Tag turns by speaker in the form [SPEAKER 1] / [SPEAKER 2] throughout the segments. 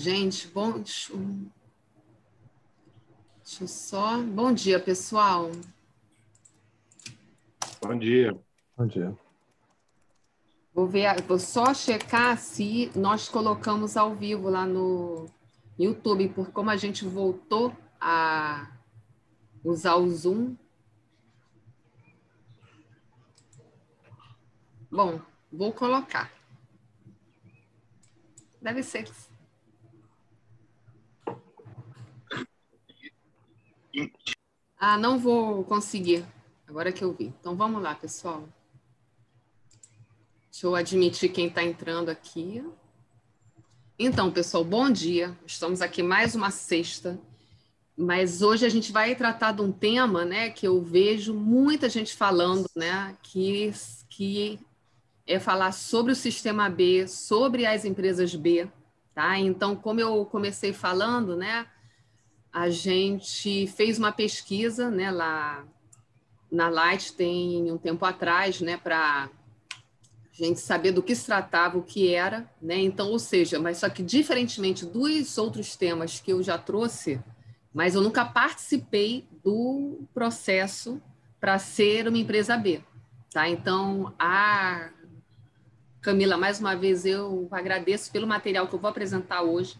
[SPEAKER 1] Gente, bom. Deixa eu só. Bom dia, pessoal.
[SPEAKER 2] Bom dia.
[SPEAKER 3] Bom dia.
[SPEAKER 1] Vou ver, vou só checar se nós colocamos ao vivo lá no YouTube, porque como a gente voltou a usar o Zoom. Bom, vou colocar. Deve ser. Ah, não vou conseguir. Agora que eu vi. Então vamos lá, pessoal. Deixa eu admitir quem está entrando aqui. Então, pessoal, bom dia. Estamos aqui mais uma sexta, mas hoje a gente vai tratar de um tema, né, que eu vejo muita gente falando, né, que que é falar sobre o sistema B, sobre as empresas B, tá? Então, como eu comecei falando, né, a gente fez uma pesquisa, né, lá na Light tem um tempo atrás, né, para gente saber do que se tratava, o que era, né? Então, ou seja, mas só que diferentemente dos outros temas que eu já trouxe, mas eu nunca participei do processo para ser uma empresa B, tá? Então, a Camila, mais uma vez eu agradeço pelo material que eu vou apresentar hoje,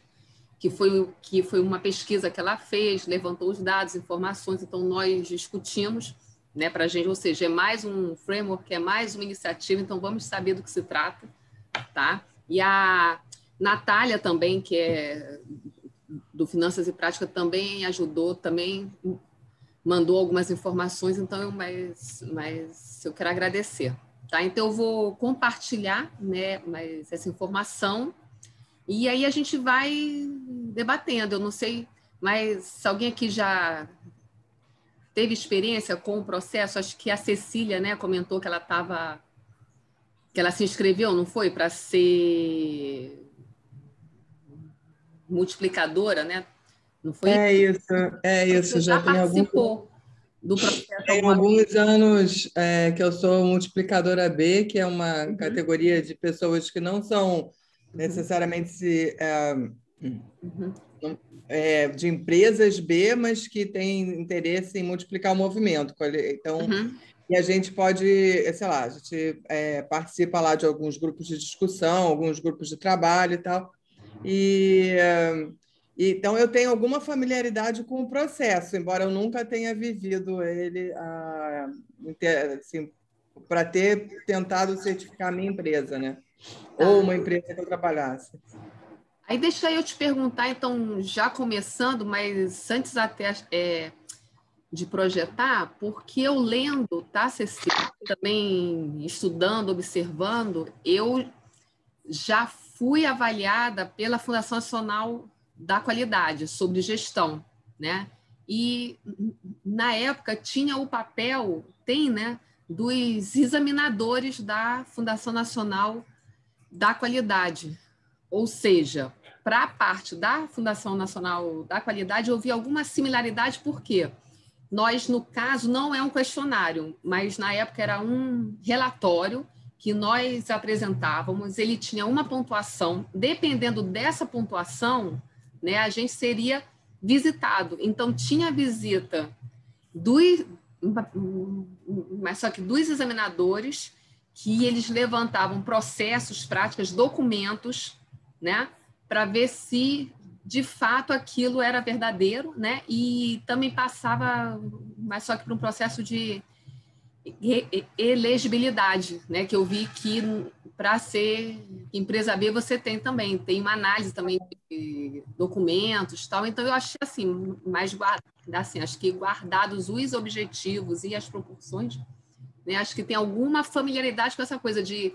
[SPEAKER 1] que foi que foi uma pesquisa que ela fez, levantou os dados, informações, então nós discutimos né, para a gente, ou seja, é mais um framework, é mais uma iniciativa, então vamos saber do que se trata, tá? E a Natália também, que é do Finanças e Prática, também ajudou, também mandou algumas informações, então, eu, mas, mas eu quero agradecer, tá? Então, eu vou compartilhar, né, mas essa informação, e aí a gente vai debatendo, eu não sei, mas se alguém aqui já teve experiência com o processo? Acho que a Cecília, né, comentou que ela estava que ela se inscreveu, não foi, para ser multiplicadora, né?
[SPEAKER 4] Não foi? É isso, é isso. Você
[SPEAKER 1] já, já participou algum...
[SPEAKER 4] do processo. Tem alguns anos é, que eu sou multiplicadora B, que é uma uhum. categoria de pessoas que não são uhum. necessariamente é, uhum é, de empresas B, mas que têm interesse em multiplicar o movimento. Então, uhum. e a gente pode, sei lá, a gente é, participa lá de alguns grupos de discussão, alguns grupos de trabalho e tal. E, então, eu tenho alguma familiaridade com o processo, embora eu nunca tenha vivido ele assim, para ter tentado certificar a minha empresa, né? Ou uma empresa que eu trabalhasse.
[SPEAKER 1] Aí deixa eu te perguntar, então, já começando, mas antes até é, de projetar, porque eu lendo, tá, Cecília? Também estudando, observando, eu já fui avaliada pela Fundação Nacional da Qualidade sobre gestão, né? E na época tinha o papel, tem, né, dos examinadores da Fundação Nacional da Qualidade. Ou seja, para a parte da Fundação Nacional da Qualidade, eu vi alguma similaridade, porque nós, no caso, não é um questionário, mas na época era um relatório que nós apresentávamos, ele tinha uma pontuação, dependendo dessa pontuação, né, a gente seria visitado. Então, tinha visita dos, mas só que dos examinadores, que eles levantavam processos, práticas, documentos, né, para ver se de fato aquilo era verdadeiro, né? E também passava, mas só que por um processo de elegibilidade, né? Que eu vi que para ser empresa B você tem também, tem uma análise também de documentos, tal. Então eu achei assim, mais assim, acho que guardados os objetivos e as proporções, né? Acho que tem alguma familiaridade com essa coisa de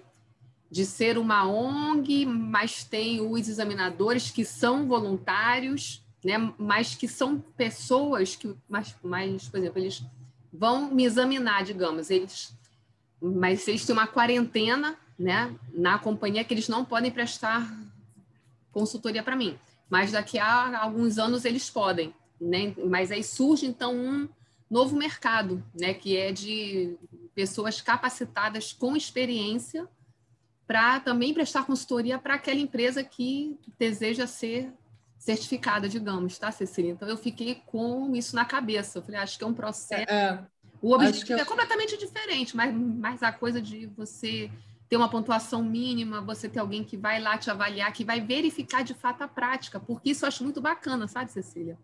[SPEAKER 1] de ser uma ONG, mas tem os examinadores que são voluntários, né? mas que são pessoas que, mas, mas, por exemplo, eles vão me examinar, digamos, eles, mas eles têm uma quarentena né, na companhia que eles não podem prestar consultoria para mim. Mas daqui a alguns anos eles podem. Né? Mas aí surge, então, um novo mercado, né, que é de pessoas capacitadas com experiência para também prestar consultoria para aquela empresa que deseja ser certificada, digamos, tá, Cecília? Então eu fiquei com isso na cabeça. Eu falei, acho que é um processo. É, o objetivo é completamente diferente, mas, mas a coisa de você ter uma pontuação mínima, você ter alguém que vai lá te avaliar, que vai verificar de fato a prática, porque isso eu acho muito bacana, sabe, Cecília?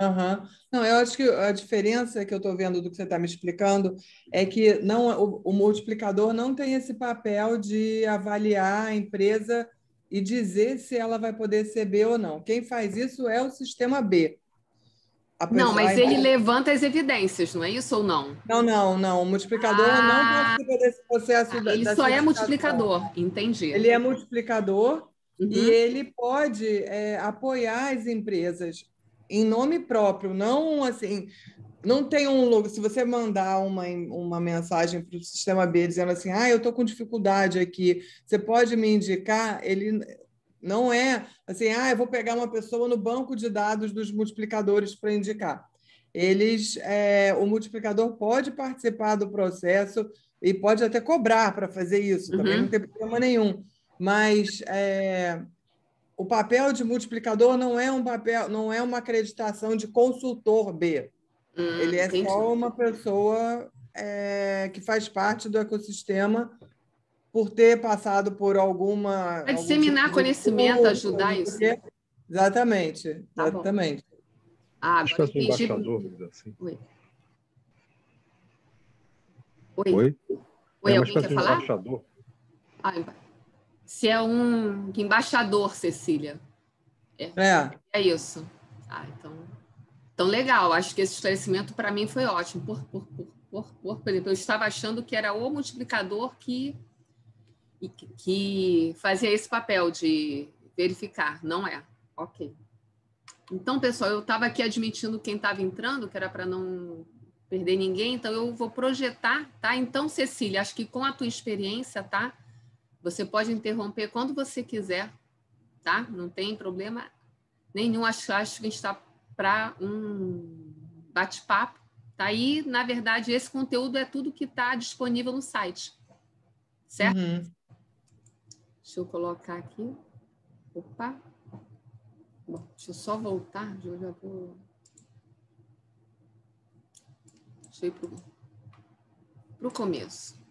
[SPEAKER 4] Uhum. Não, eu acho que a diferença que eu estou vendo do que você está me explicando é que não o, o, multiplicador não tem esse papel de avaliar a empresa e dizer se ela vai poder ser B ou não. Quem faz isso é o sistema B.
[SPEAKER 1] Não, mas ele levanta as evidências, não é isso ou não?
[SPEAKER 4] Não, não, não. O multiplicador ah, não participa desse processo.
[SPEAKER 1] Ah, ele só é multiplicador, entendi.
[SPEAKER 4] Ele é multiplicador uhum. e ele pode é, apoiar as empresas em nome próprio, não assim. Não tem um logo. Se você mandar uma, uma mensagem para o sistema B dizendo assim, ah, eu estou com dificuldade aqui, você pode me indicar? Ele não é assim, ah, eu vou pegar uma pessoa no banco de dados dos multiplicadores para indicar. Eles, é, o multiplicador pode participar do processo e pode até cobrar para fazer isso, uhum. também não tem problema nenhum. Mas é, o papel de multiplicador não é um papel, não é uma acreditação de consultor B. Hum, Ele é entendi. só uma pessoa é, que faz parte do ecossistema por ter passado por alguma.
[SPEAKER 1] Para disseminar tipo conhecimento, curso, ajudar isso.
[SPEAKER 4] Exatamente, tá exatamente.
[SPEAKER 2] Ah, Acho que é um embaixador, assim. Oi.
[SPEAKER 1] Oi. Oi, Oi é, alguém quer falar? Embaixador. Ah, se é um embaixador, Cecília.
[SPEAKER 4] É, é.
[SPEAKER 1] é isso. Ah, então, então, legal. Acho que esse esclarecimento para mim foi ótimo. Por, por, por, por, por, por exemplo, eu estava achando que era o multiplicador que, que fazia esse papel de verificar, não é. Ok. Então, pessoal, eu estava aqui admitindo quem estava entrando, que era para não perder ninguém, então eu vou projetar, tá? Então, Cecília, acho que com a tua experiência, tá? Você pode interromper quando você quiser, tá? Não tem problema nenhum. Acho, acho que a gente está para um bate-papo, tá? E, na verdade, esse conteúdo é tudo que está disponível no site, certo? Uhum. Deixa eu colocar aqui. Opa. Bom, deixa eu só voltar. Eu já vou. Deixa eu ir para o começo.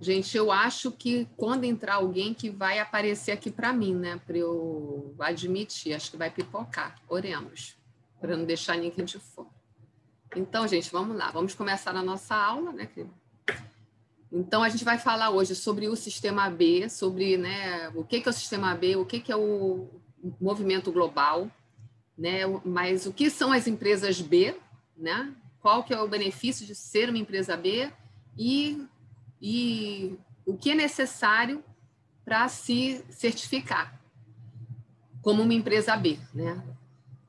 [SPEAKER 1] Gente, eu acho que quando entrar alguém que vai aparecer aqui para mim, né? Para eu admitir, acho que vai pipocar. Oremos, para não deixar ninguém de fora. Então, gente, vamos lá. Vamos começar a nossa aula, né, querido? Então, a gente vai falar hoje sobre o sistema B, sobre né, o que, que é o sistema B, o que, que é o movimento global, né, mas o que são as empresas B, né, qual que é o benefício de ser uma empresa B e, e o que é necessário para se certificar como uma empresa B, né?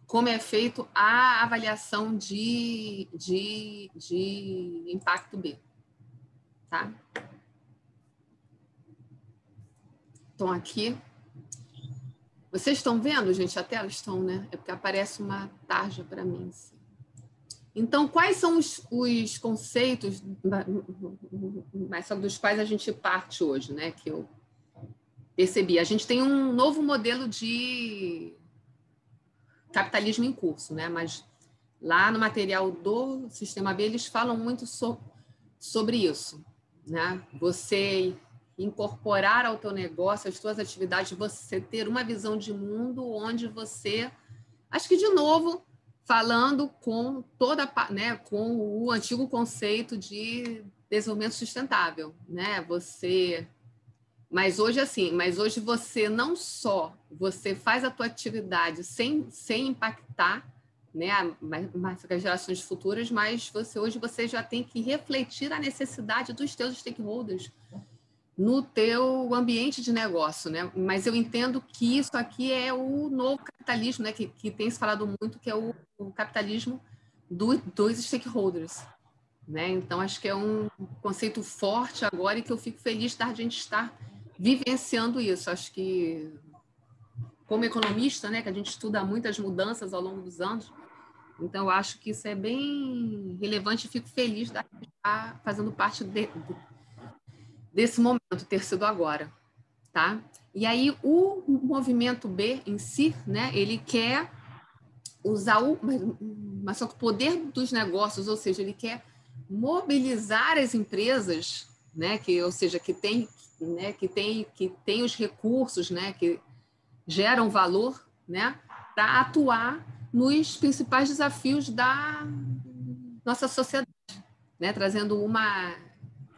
[SPEAKER 1] Como é feito a avaliação de, de, de impacto B tá? Então, aqui. Vocês estão vendo, gente? A tela estão, né? É porque aparece uma tarja para mim. Assim. Então, quais são os, os conceitos mas só dos quais a gente parte hoje, né? Que eu percebi. A gente tem um novo modelo de capitalismo em curso, né? Mas lá no material do Sistema B, eles falam muito so, sobre isso né? Você incorporar ao teu negócio, às tuas atividades, você ter uma visão de mundo onde você, acho que de novo, falando com toda, né, com o antigo conceito de desenvolvimento sustentável, né? Você mas hoje assim, mas hoje você não só você faz a tua atividade sem, sem impactar né, as gerações futuras, mas você hoje você já tem que refletir a necessidade dos teus stakeholders no teu ambiente de negócio, né? Mas eu entendo que isso aqui é o novo capitalismo, né? Que, que tem se falado muito, que é o, o capitalismo do, dos stakeholders, né? Então acho que é um conceito forte agora e que eu fico feliz da gente estar vivenciando isso. Acho que como economista, né, que a gente estuda muitas mudanças ao longo dos anos, então, eu acho que isso é bem relevante e fico feliz de estar fazendo parte de, desse momento, ter sido agora. tá? E aí o movimento B em si, né, ele quer usar o, mas só que o poder dos negócios, ou seja, ele quer mobilizar as empresas, né, que ou seja, que tem, né, que tem que tem os recursos, né, que geram valor, né, para atuar nos principais desafios da nossa sociedade, né, trazendo uma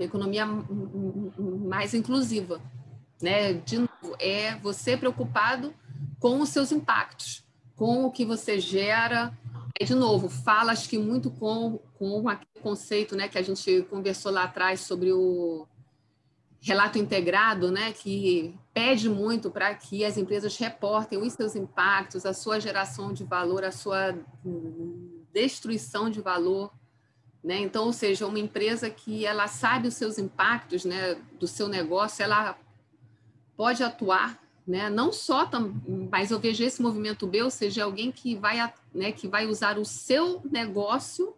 [SPEAKER 1] economia mais inclusiva, né? De novo, é você preocupado com os seus impactos, com o que você gera. É, de novo, fala acho que muito com, com aquele conceito né, que a gente conversou lá atrás sobre o relato integrado, né, que pede muito para que as empresas reportem os seus impactos, a sua geração de valor, a sua destruição de valor. Né? Então, ou seja, uma empresa que ela sabe os seus impactos né, do seu negócio, ela pode atuar, né? Não só, mas eu vejo esse movimento B, ou seja, alguém que vai, né, que vai usar o seu negócio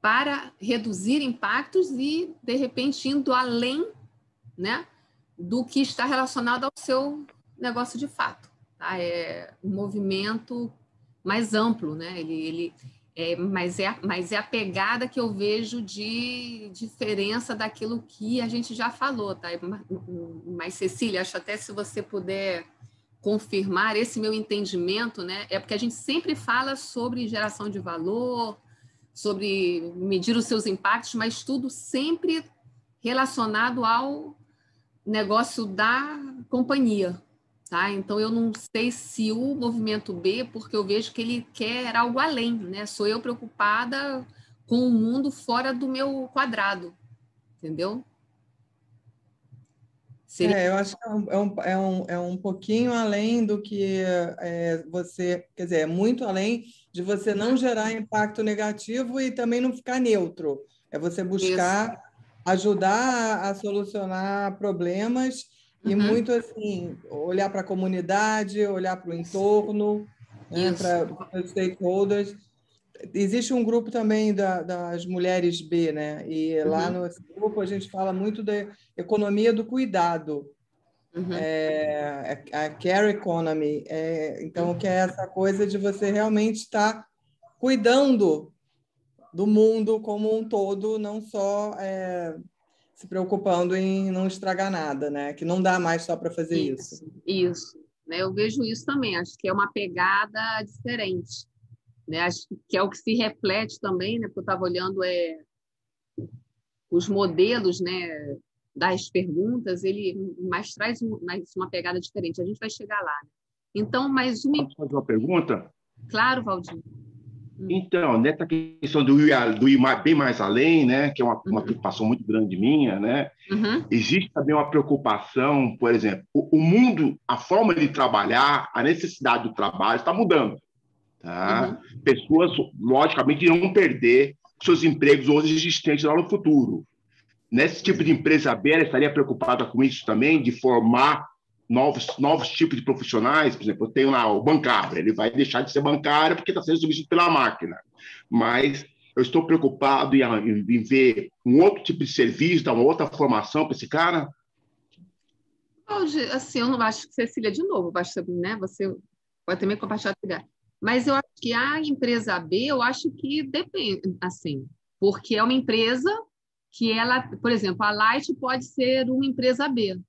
[SPEAKER 1] para reduzir impactos e de repente indo além, né, do que está relacionado ao seu negócio de fato. Tá? É um movimento mais amplo, né? Ele, ele é, mas, é, mas é a pegada que eu vejo de diferença daquilo que a gente já falou, tá? Mas, Cecília, acho até se você puder confirmar esse meu entendimento, né? É porque a gente sempre fala sobre geração de valor, sobre medir os seus impactos, mas tudo sempre relacionado ao negócio da companhia, Tá? Então, eu não sei se o movimento B, porque eu vejo que ele quer algo além, né? Sou eu preocupada com o mundo fora do meu quadrado, entendeu?
[SPEAKER 4] Seria... É, eu acho que é um, é um, é um é pouquinho além do que é, você, quer dizer, é muito além de você não gerar impacto negativo e também não ficar neutro. É você buscar Isso. ajudar a solucionar problemas e uhum. muito assim, olhar para a comunidade, olhar para o entorno, né, para os stakeholders. Existe um grupo também da, das mulheres B, né? E uhum. lá no grupo a gente fala muito da economia do cuidado. Uhum. É, é, a care economy. É, então, que é essa coisa de você realmente estar cuidando do mundo como um todo, não só é, se preocupando em não estragar nada, né? Que não dá mais só para fazer isso.
[SPEAKER 1] Isso, isso. Né? Eu vejo isso também. Acho que é uma pegada diferente. Né? Acho que é o que se reflete também, né? Porque eu estava olhando é, os modelos, né? Das perguntas, ele mais traz mais uma pegada diferente. A gente vai chegar lá. Né? Então, mais uma.
[SPEAKER 2] Posso fazer uma pergunta?
[SPEAKER 1] Claro, Valdir.
[SPEAKER 2] Hum. Então, nessa questão do ir, do ir bem mais além, né, que é uma, uma uhum. preocupação muito grande minha, né, uhum. existe também uma preocupação, por exemplo, o, o, mundo, a forma de trabalhar, a necessidade do trabalho está mudando. Tá? Uhum. Pessoas, logicamente, irão perder seus empregos hoje existentes lá no futuro. Nesse tipo de empresa aberta, estaria preocupada com isso também, de formar novos, novos tipos de profissionais, por exemplo, eu tenho lá o bancário, ele vai deixar de ser bancário porque está sendo substituído pela máquina, mas eu estou preocupado em, em, ver um outro tipo de serviço, dar uma outra formação para esse cara?
[SPEAKER 1] Assim, eu não acho que Cecília, de novo, basta, né, você pode também compartilhar. Mas eu acho que a empresa B, eu acho que depende, assim, porque é uma empresa que ela, por exemplo, a Light pode ser uma empresa B,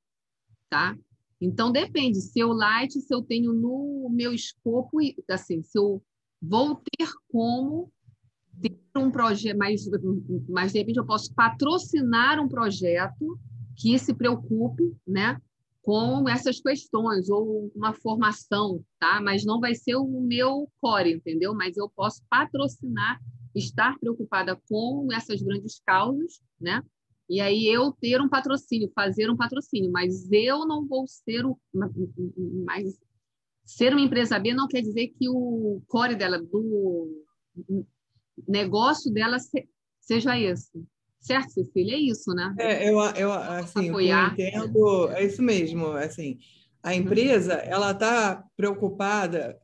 [SPEAKER 1] tá? Então, depende, se eu light, se eu tenho no meu escopo, assim, se eu vou ter como ter um projeto, mas, mas de repente eu posso patrocinar um projeto que se preocupe, né, com essas questões, ou uma formação, tá? Mas não vai ser o meu core, entendeu? Mas eu posso patrocinar, estar preocupada com essas grandes causas, né? E aí eu ter um patrocínio, fazer um patrocínio, mas eu não vou ser o. Mas ser uma empresa B não quer dizer que o core dela, do negócio dela, seja esse. Certo, Cecília? É isso, né?
[SPEAKER 4] É, eu, eu assim, eu entendo, é isso mesmo. Assim, a uhum. empresa, ela está preocupada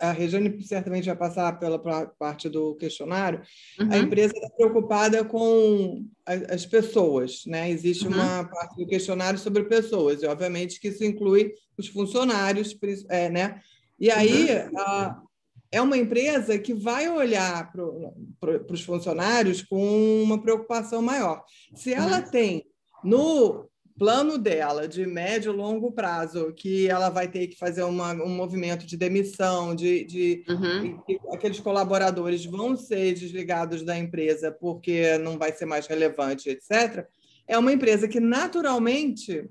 [SPEAKER 4] a Regiane certamente vai passar pela parte do questionário, uhum. a empresa está preocupada com as pessoas, né? Existe uhum. uma parte do questionário sobre pessoas, e obviamente que isso inclui os funcionários, é, né? E aí uhum. a, é uma empresa que vai olhar para os funcionários com uma preocupação maior. Se ela uhum. tem no plano dela de médio e longo prazo, que ela vai ter que fazer uma, um movimento de demissão, de, de uhum. aqueles colaboradores vão ser desligados da empresa porque não vai ser mais relevante, etc. É uma empresa que naturalmente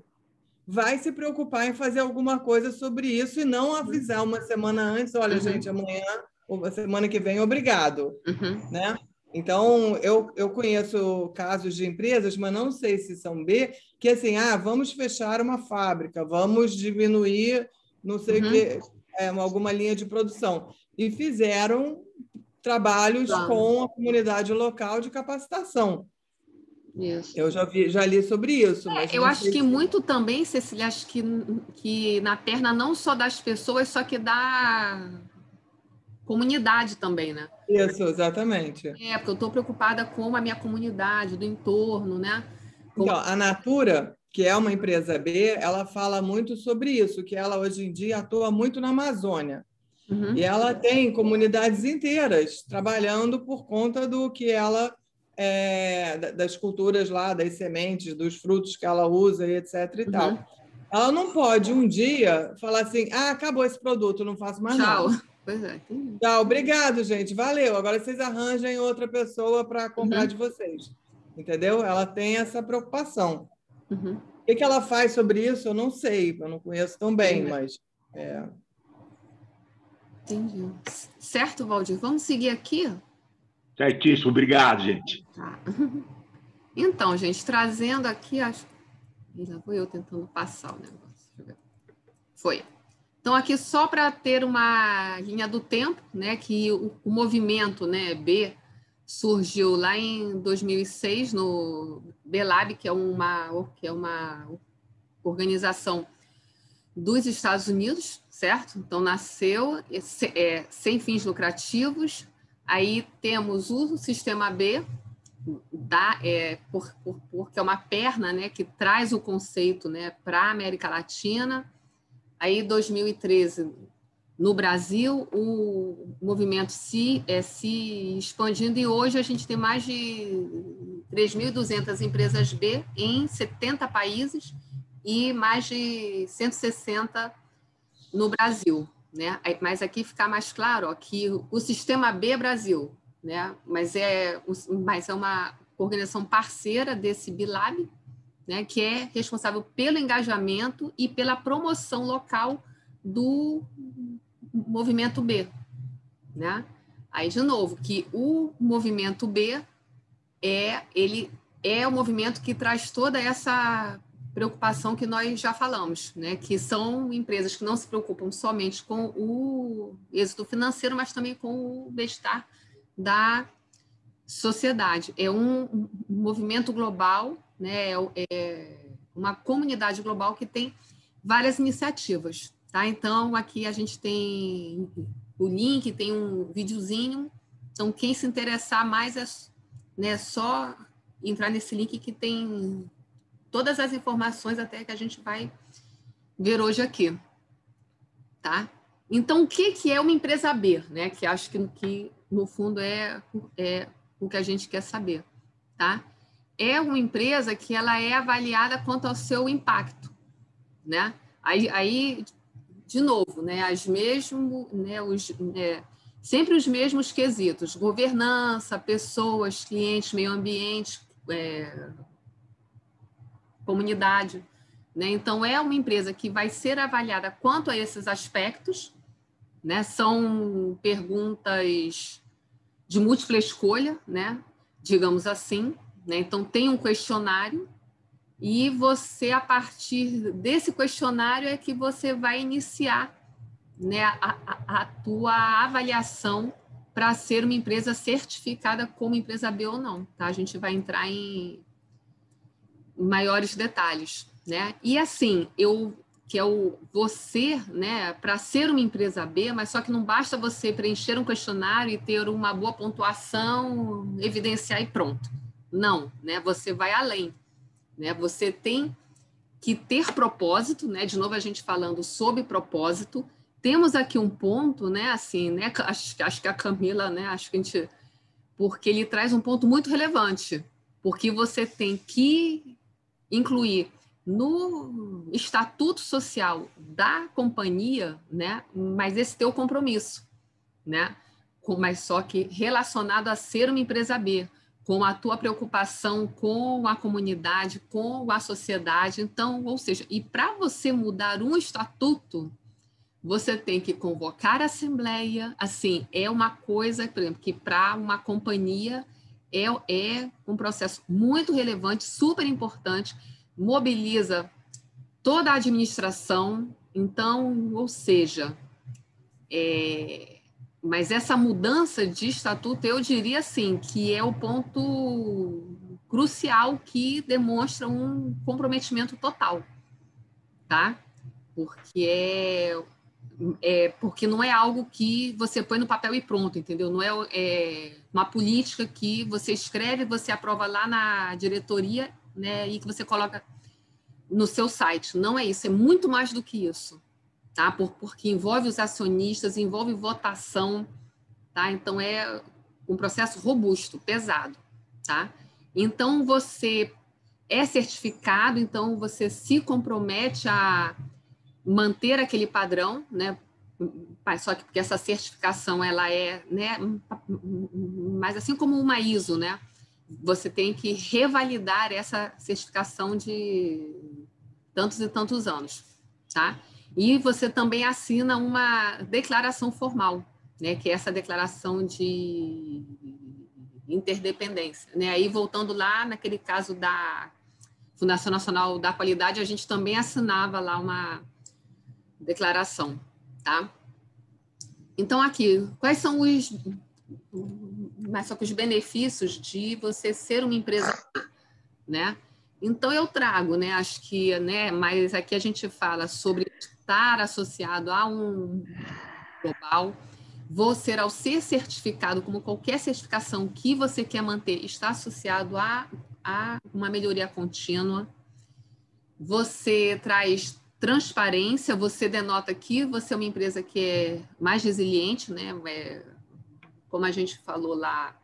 [SPEAKER 4] vai se preocupar em fazer alguma coisa sobre isso e não avisar uma semana antes, olha, uhum. gente, amanhã ou semana que vem, obrigado, uhum. né? Então, eu, eu conheço casos de empresas, mas não sei se são B, que assim, ah, vamos fechar uma fábrica, vamos diminuir, não sei uhum. que, é, alguma linha de produção. E fizeram trabalhos claro. com a comunidade local de capacitação. Isso. Eu já, vi, já li sobre isso.
[SPEAKER 1] É, eu acho que se... muito também, Cecília, acho que, que na perna não só das pessoas, só que da comunidade também, né?
[SPEAKER 4] Isso, exatamente.
[SPEAKER 1] É, porque eu estou preocupada com a minha comunidade, do entorno, né?
[SPEAKER 4] Com... Então, a Natura, que é uma empresa B, ela fala muito sobre isso, que ela hoje em dia atua muito na Amazônia. Uhum. E ela tem comunidades inteiras trabalhando por conta do que ela é, das culturas lá, das sementes, dos frutos que ela usa e etc e uhum. tal. Ela não pode um dia falar assim, ah, acabou esse produto, não faço mais Tchau. nada. Pois é, entendi. Tá, obrigado, gente. Valeu. Agora vocês arranjem outra pessoa para comprar uhum. de vocês. Entendeu? Ela tem essa preocupação. Uhum. O que, que ela faz sobre isso? Eu não sei. Eu não conheço tão bem, Entendi. mas. É...
[SPEAKER 1] Entendi. Certo, Valdir? Vamos seguir aqui?
[SPEAKER 2] Certíssimo. Obrigado, gente.
[SPEAKER 1] Tá. Então, gente, trazendo aqui. Acho... Já vou eu tentando passar o negócio. Foi. Então, aqui só para ter uma linha do tempo, né, que o, o, movimento né, B surgiu lá em 2006 no BELAB, que é uma, que é uma organização dos Estados Unidos, certo? Então, nasceu é, sem fins lucrativos. Aí temos o sistema B, da, é, por, por, porque é uma perna né, que traz o conceito né, para a América Latina Aí, 2013, no Brasil, o movimento se, é, se expandindo e hoje a gente tem mais de 3.200 empresas B em 70 países e mais de 160 no Brasil. Né? Mas aqui fica mais claro ó, que o sistema B é Brasil, né? mas, é, mas é uma organização parceira desse BILAB, né, que é responsável pelo engajamento e pela promoção local do movimento B, né? Aí de novo, que o movimento B é ele é o movimento que traz toda essa preocupação que nós já falamos, né? Que são empresas que não se preocupam somente com o êxito financeiro, mas também com o bem-estar da sociedade. É um, um movimento global né? É, é uma comunidade global que tem várias iniciativas, tá? Então aqui a gente tem o link, tem um videozinho. Então quem se interessar mais é né, só entrar nesse link que tem todas as informações até que a gente vai ver hoje aqui, tá? Então, o que, que é uma empresa B, né? Que acho que, que no fundo é, é o que a gente quer saber, tá? É uma empresa que ela é avaliada quanto ao seu impacto, né? Aí, aí de novo, né, as mesmo, né, os, né, sempre os mesmos quesitos: governança, pessoas, clientes, meio ambiente, é, comunidade. Né? Então, é uma empresa que vai ser avaliada quanto a esses aspectos. Né? São perguntas de múltipla escolha, né? digamos assim, né? Então, tem um questionário e você, a partir desse questionário, é que você vai iniciar né, a, a, a tua avaliação para ser uma empresa certificada como empresa B ou não. Tá? A gente vai entrar em maiores detalhes. Né? E assim, eu que é o você, né, para ser uma empresa B, mas só que não basta você preencher um questionário e ter uma boa pontuação, evidenciar e pronto. Não, né? Você vai além, né? Você tem que ter propósito, né? De novo a gente falando sobre propósito. Temos aqui um ponto, né? Assim, né? Acho, acho que a Camila, né? Acho que a gente, porque ele traz um ponto muito relevante, porque você tem que incluir no estatuto social da companhia, né? Mas esse teu compromisso, né? Mas só que relacionado a ser uma empresa B, com a tua preocupação com a comunidade, com a sociedade. Então, ou seja, e para você mudar um estatuto, você tem que convocar a assembleia. Assim, é uma coisa, por exemplo, que para uma companhia é, é um processo muito relevante, super importante mobiliza toda a administração. Então, ou seja, é, mas essa mudança de estatuto, eu diria assim, que é o ponto crucial que demonstra um comprometimento total, tá? Porque é, é porque não é algo que você põe no papel e pronto, entendeu? Não é, é uma política que você escreve, você aprova lá na diretoria né, e que você coloca no seu site. Não é isso, é muito mais do que isso, tá? Por, porque envolve os acionistas, envolve votação, tá? Então é um processo robusto, pesado, tá? Então você é certificado, então você se compromete a manter aquele padrão, né? Só que porque essa certificação ela é, né? Mas assim como uma ISO, né? você tem que revalidar essa certificação de tantos e tantos anos, tá? E você também assina uma declaração formal, né? Que é essa declaração de interdependência, né? Aí voltando lá naquele caso da Fundação Nacional da Qualidade, a gente também assinava lá uma declaração, tá? Então aqui, quais são os mas só que os benefícios de você ser uma empresa, né? Então eu trago, né? Acho que, né? Mas aqui a gente fala sobre estar associado a um global. Você, ao ser certificado, como qualquer certificação que você quer manter, está associado a, a uma melhoria contínua. Você traz transparência, você denota que você é uma empresa que é mais resiliente, né? É, como a gente falou lá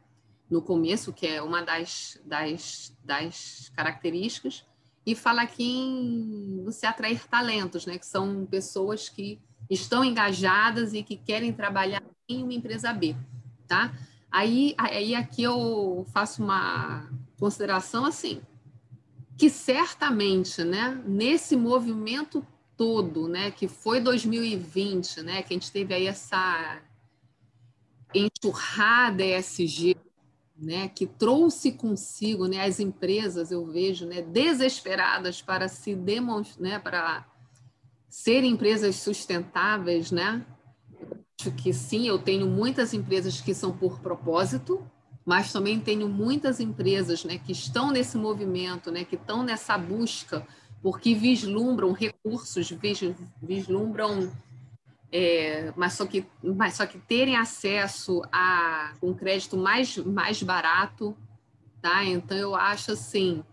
[SPEAKER 1] no começo, que é uma das, das, das características, e fala aqui em você atrair talentos, né? que são pessoas que estão engajadas e que querem trabalhar em uma empresa B. Tá? Aí, aí aqui eu faço uma consideração assim, que certamente, né, nesse movimento todo, né, que foi 2020, né, que a gente teve aí essa enxurrada ESG, né, que trouxe consigo né, as empresas, eu vejo, né, desesperadas para se demonstrar, né, para serem empresas sustentáveis, né? Acho que sim, eu tenho muitas empresas que são por propósito, mas também tenho muitas empresas, né, que estão nesse movimento, né, que estão nessa busca, porque vislumbram recursos, vislumbram é, mas, só que, mas só que terem acesso a um crédito mais, mais barato, tá? Então eu acho assim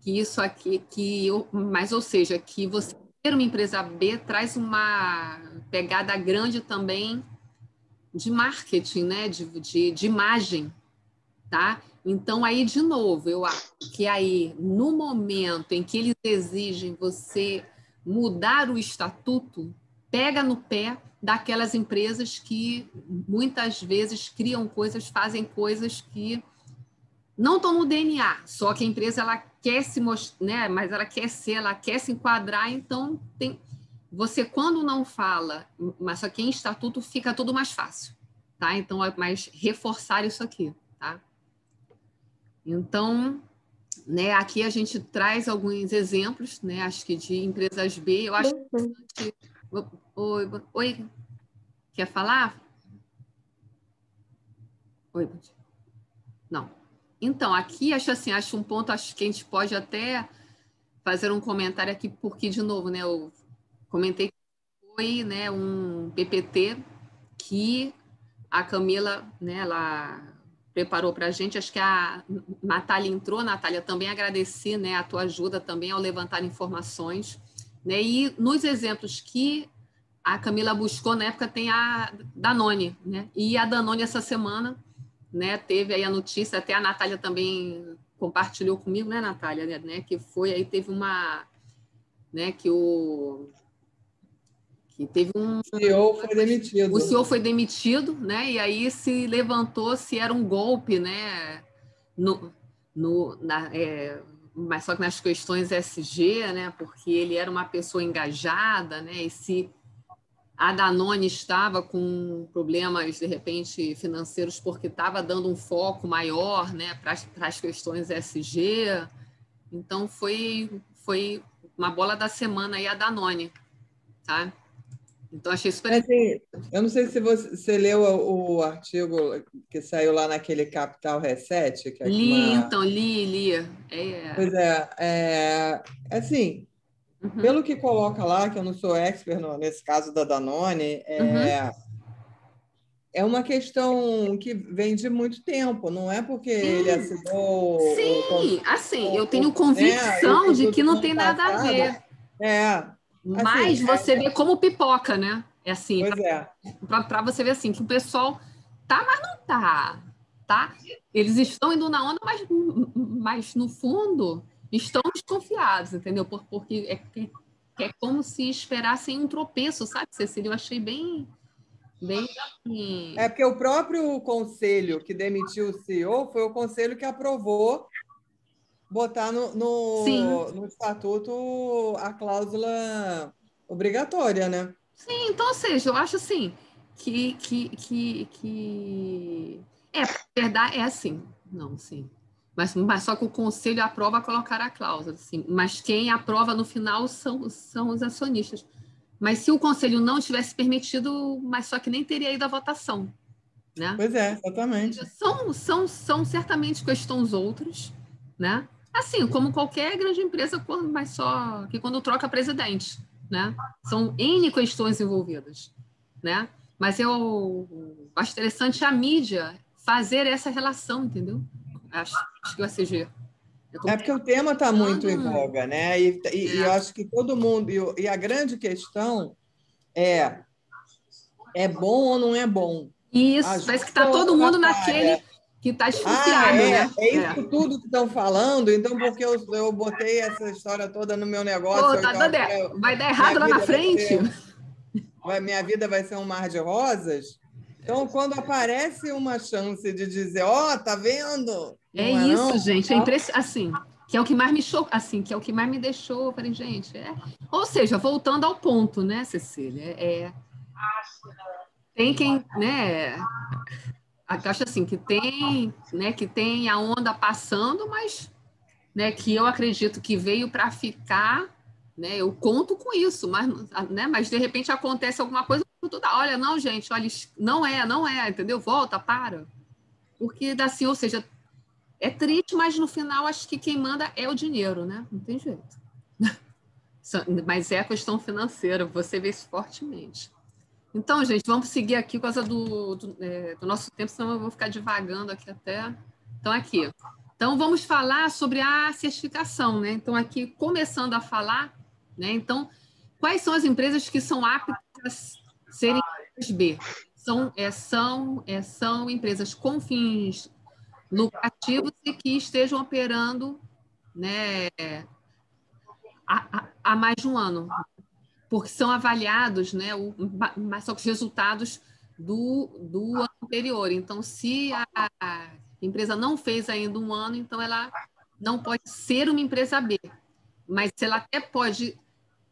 [SPEAKER 1] que isso aqui, que eu, mas ou seja, que você ter uma empresa B traz uma pegada grande também de marketing, né? De, de, de imagem, tá? Então aí de novo, eu acho que aí no momento em que eles exigem você mudar o estatuto pega no pé daquelas empresas que muitas vezes criam coisas, fazem coisas que não estão no DNA, só que a empresa ela quer se mostrar, né, mas ela quer ser, ela quer se enquadrar, então tem você quando não fala, mas só que em estatuto fica tudo mais fácil, tá? Então é mais reforçar isso aqui, tá? Então, né, aqui a gente traz alguns exemplos, né, acho que de empresas B, eu acho que Oi, oi. Quer falar? Oi. Não. Então, aqui acho assim, acho um ponto, acho que a gente pode até fazer um comentário aqui, porque, de novo, né, eu comentei que foi né, um PPT que a Camila, né, ela preparou para a gente. Acho que a Natália entrou. Natália, também agradecer né, a tua ajuda também ao levantar informações. Né? E nos exemplos que a Camila buscou, na época tem a Danone. Né? E a Danone, essa semana, né, teve aí a notícia, até a Natália também compartilhou comigo, né, Natália, né, que foi aí, teve uma, né, que o que teve um.
[SPEAKER 4] O CEO foi demitido.
[SPEAKER 1] O CEO foi demitido, né? E aí se levantou se era um golpe, né? No, no, na, é, mas só que nas questões SG, né? Porque ele era uma pessoa engajada, né? E se a Danone estava com problemas de repente financeiros porque estava dando um foco maior, né? Para as questões SG, então foi foi uma bola da semana aí a Danone, tá? Então, achei super.
[SPEAKER 4] Assim, eu não sei se você, você leu o, o, artigo que saiu lá naquele Capital Reset. Que
[SPEAKER 1] é li, uma... então, li, li. É,
[SPEAKER 4] é... Pois é, é assim, uhum. pelo que coloca lá, que eu não sou expert no, nesse caso da Danone, é, uhum. é uma questão que vem de muito tempo, não é porque Sim. ele assinou.
[SPEAKER 1] Sim, o, assim, eu tenho convicção né, de que não tem nada a ver.
[SPEAKER 4] É,
[SPEAKER 1] Assim, Mas você é... vê como pipoca, né? É assim, para é. você ver assim, que o pessoal tá, mas não tá, tá? Eles estão indo na onda, mas, mas no fundo estão desconfiados, entendeu? Porque é, é como se esperassem um tropeço, sabe, Cecília? Eu achei bem, bem assim...
[SPEAKER 4] É porque o próprio conselho que demitiu o CEO foi o conselho que aprovou botar no, no, no, estatuto a cláusula obrigatória, né?
[SPEAKER 1] Sim, então, ou seja, eu acho assim que. que, que, que... É, verdade, é assim. Não, sim. Mas, mas só que o conselho aprova colocar a cláusula, sim. Mas quem aprova no final são, são os acionistas. Mas se o conselho não tivesse permitido, mas só que nem teria ido à votação. Né?
[SPEAKER 4] Pois é, exatamente.
[SPEAKER 1] São, são, são certamente questões outras, né? Assim, como qualquer grande empresa, mas só que quando troca presidente, né? São N questões envolvidas, né? Mas eu acho interessante a mídia fazer essa relação, entendeu? Acho, acho que o ACG.
[SPEAKER 4] É porque o tema está muito em voga, né? E, e, é. e, eu acho que todo mundo. E, e a grande questão é: é bom ou não é bom?
[SPEAKER 1] Isso, parece que está todo mundo naquele que está desconfiado, ah,
[SPEAKER 4] é,
[SPEAKER 1] né?
[SPEAKER 4] É isso é. tudo que estão falando, então porque eu, eu botei essa história toda no meu negócio. Pô,
[SPEAKER 1] tá eu, vai dar errado lá na frente. Vai
[SPEAKER 4] ser, vai, minha vida vai ser um mar de rosas. Então, quando aparece uma chance de dizer, ó, oh, tá vendo?
[SPEAKER 1] É, é isso, não? gente. É impressionante. Assim, que é o que mais me chocou, assim, que é o que mais me deixou. Eu falei, gente, é... ou seja, voltando ao ponto, né, Cecília? É, tem quem, né? Acho assim que tem, né, que tem a onda passando, mas né, que eu acredito que veio para ficar, né? Eu conto com isso, mas né, mas de repente acontece alguma coisa, tudo dá, olha, não, gente, olha, não é, não é, entendeu? Volta, para. Porque assim, ou seja, é triste, mas no final acho que quem manda é o dinheiro, né? Não tem jeito. mas é a questão financeira, você vê isso fortemente. Então, gente, vamos seguir aqui por causa do, do, é, do, nosso tempo, senão eu vou ficar divagando aqui até. Então, aqui. Então, vamos falar sobre a certificação, né? Então, aqui, começando a falar, né? Então, quais são as empresas que são aptas a serem B? São, é, são, é, são empresas com fins lucrativos e que estejam operando né, há, há mais de um ano porque são avaliados, né, o, mas só que os resultados do, do ano anterior. Então, se a empresa não fez ainda um ano, então ela não pode ser uma empresa B, mas ela até pode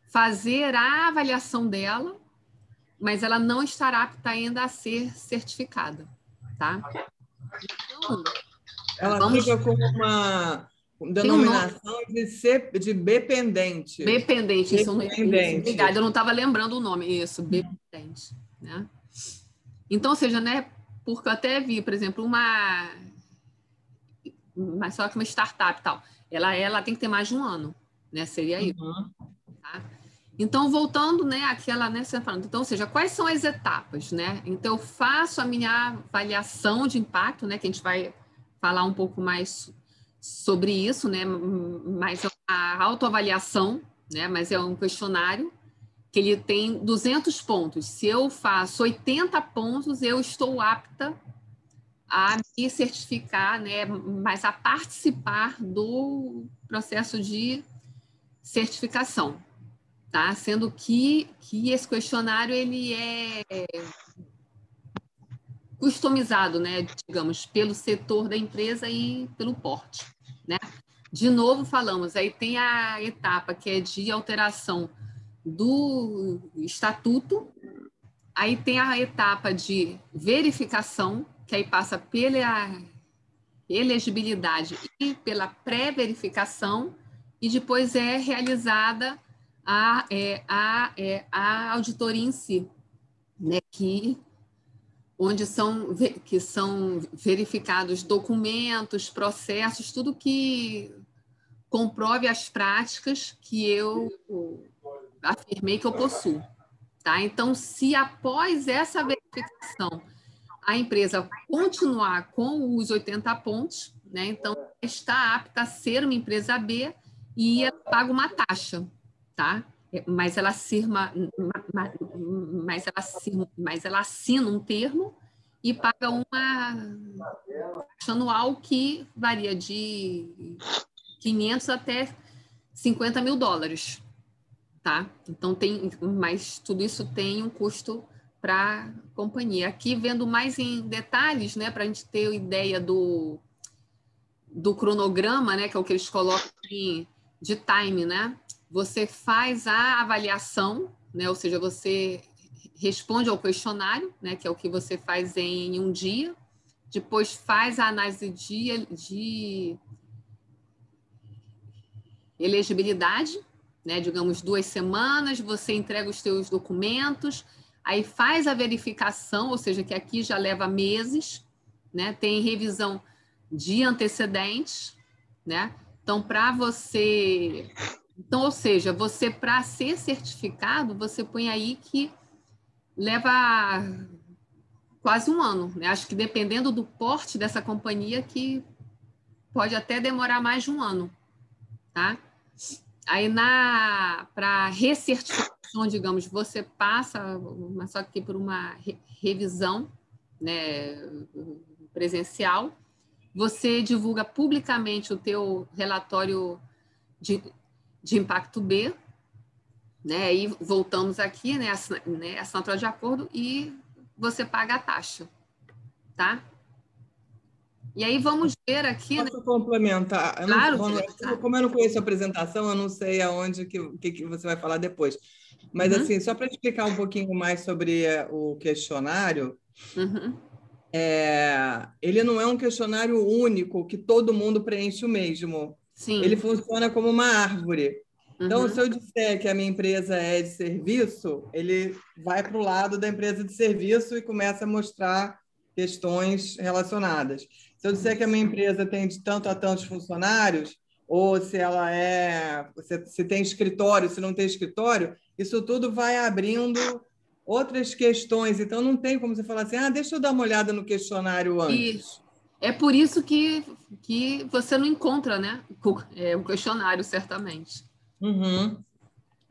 [SPEAKER 1] fazer a avaliação dela, mas ela não estará apta ainda a ser certificada, tá?
[SPEAKER 4] Então, ela vamos... fica com uma Denominação de, C, de Bependente.
[SPEAKER 1] Bependente, isso, Bependente. Obrigada, eu não estava lembrando o nome. Isso, Bependente. Né? Então, ou seja, né, porque eu até vi, por exemplo, uma. Mas só que uma startup tal. Ela, ela tem que ter mais de um ano, né? Seria isso. Uhum. Tá? Então, voltando, né, aquela, né, você falando, então, ou seja, quais são as etapas, né? Então, eu faço a minha avaliação de impacto, né, que a gente vai falar um pouco mais sobre isso, né, mas é a autoavaliação, né, mas é um questionário que ele tem 200 pontos. Se eu faço 80 pontos, eu estou apta a me certificar, né, mas a participar do processo de certificação tá? Sendo que, que esse questionário ele é customizado, né, digamos, pelo setor da empresa e pelo porte, né? De novo falamos, aí tem a etapa que é de alteração do estatuto, aí tem a etapa de verificação, que aí passa pela elegibilidade e pela pré-verificação, e depois é realizada a, é, a, é, a auditoria em si, né, que, onde são, que são verificados documentos, processos, tudo que comprove as práticas que eu afirmei que eu possuo. Tá? Então, se após essa verificação a empresa continuar com os 80 pontos, né, então está apta a ser uma empresa B e paga uma taxa tá? É, mas ela assina, mas ela assina, mas ela assina um termo e paga uma anual que varia de 500 até 50 mil dólares, tá? Então tem, mas tudo isso tem um custo para a companhia. Aqui vendo mais em detalhes, né, para a gente ter ideia do do cronograma, né, que é o que eles colocam de time, né? Você faz a avaliação, né? ou seja, você responde ao questionário, né? que é o que você faz em um dia, depois faz a análise de, de elegibilidade, né? digamos, duas semanas, você entrega os seus documentos, aí faz a verificação, ou seja, que aqui já leva meses, né? tem revisão de antecedentes, né? Então, para você então, ou seja, você para ser certificado, você põe aí que leva quase um ano. Né? Acho que dependendo do porte dessa companhia, que pode até demorar mais de um ano, tá? Aí na para recertificação, digamos, você passa, mas só que por uma re, revisão, né, presencial, você divulga publicamente o teu relatório de de impacto B, né? E voltamos aqui, né? né? Assinatura de acordo e você paga a taxa, tá? E aí vamos ver aqui.
[SPEAKER 4] Posso né? complementar? Eu claro. Não, como eu não conheço a apresentação, eu não sei aonde que, que, que você vai falar depois. Mas uhum. assim, só para explicar um pouquinho mais sobre o questionário, uhum. é, ele não é um questionário único que todo mundo preenche o mesmo. Sim. Ele funciona como uma árvore. Então, uhum. se eu disser que a minha empresa é de serviço, ele vai para o lado da empresa de serviço e começa a mostrar questões relacionadas. Se eu disser que a minha empresa tem de tanto a tantos funcionários, ou se ela é, se, se tem escritório, se não tem escritório, isso tudo vai abrindo outras questões. Então, não tem como você falar assim, ah, deixa eu dar uma olhada no questionário antes.
[SPEAKER 1] Isso. É por isso que, que você não encontra né, é, o questionário, certamente.
[SPEAKER 4] Uhum.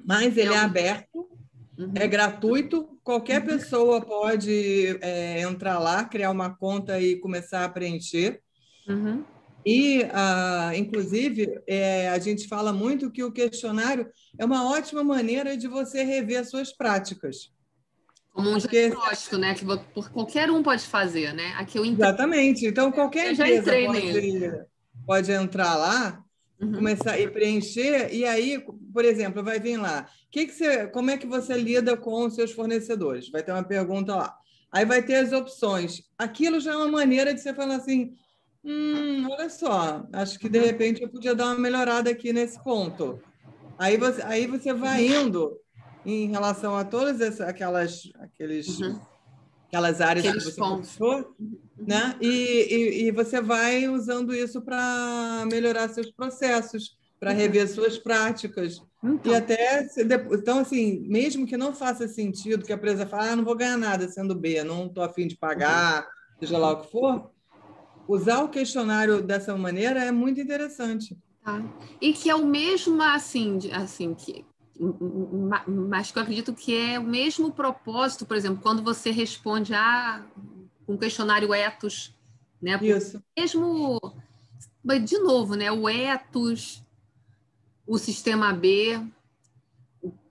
[SPEAKER 4] Mas ele é, é aberto, uhum. é gratuito, qualquer uhum. pessoa pode é, entrar lá, criar uma conta e começar a preencher. Uhum. E, uh, inclusive, é, a gente fala muito que o questionário é uma ótima maneira de você rever suas práticas.
[SPEAKER 1] Como um Porque... diagnóstico, né? Que qualquer um pode fazer, né? Aqui eu
[SPEAKER 4] Exatamente. Então, qualquer eu empresa pode, pode, entrar lá, uhum. começar e preencher, e aí, por exemplo, vai vir lá. Que que você, como é que você lida com os seus fornecedores? Vai ter uma pergunta lá. Aí vai ter as opções. Aquilo já é uma maneira de você falar assim: hum, olha só, acho que de uhum. repente eu podia dar uma melhorada aqui nesse ponto. Aí você, aí você vai indo em relação a todas essas, aquelas, aqueles, uhum. aquelas áreas Aqueles que você conversou, né? E, e, e, você vai usando isso para melhorar seus processos, para rever suas práticas. Então. E até, então, assim, mesmo que não faça sentido, que a empresa fale, ah, não vou ganhar nada sendo B, não estou afim de pagar, seja lá o que for, usar o questionário dessa maneira é muito interessante.
[SPEAKER 1] Tá. E que é o mesmo, assim, assim que, mas que eu acredito que é o mesmo propósito, por exemplo, quando você responde a um questionário ethos, né?
[SPEAKER 4] Isso.
[SPEAKER 1] Mesmo, de novo, né? O ethos, o sistema B,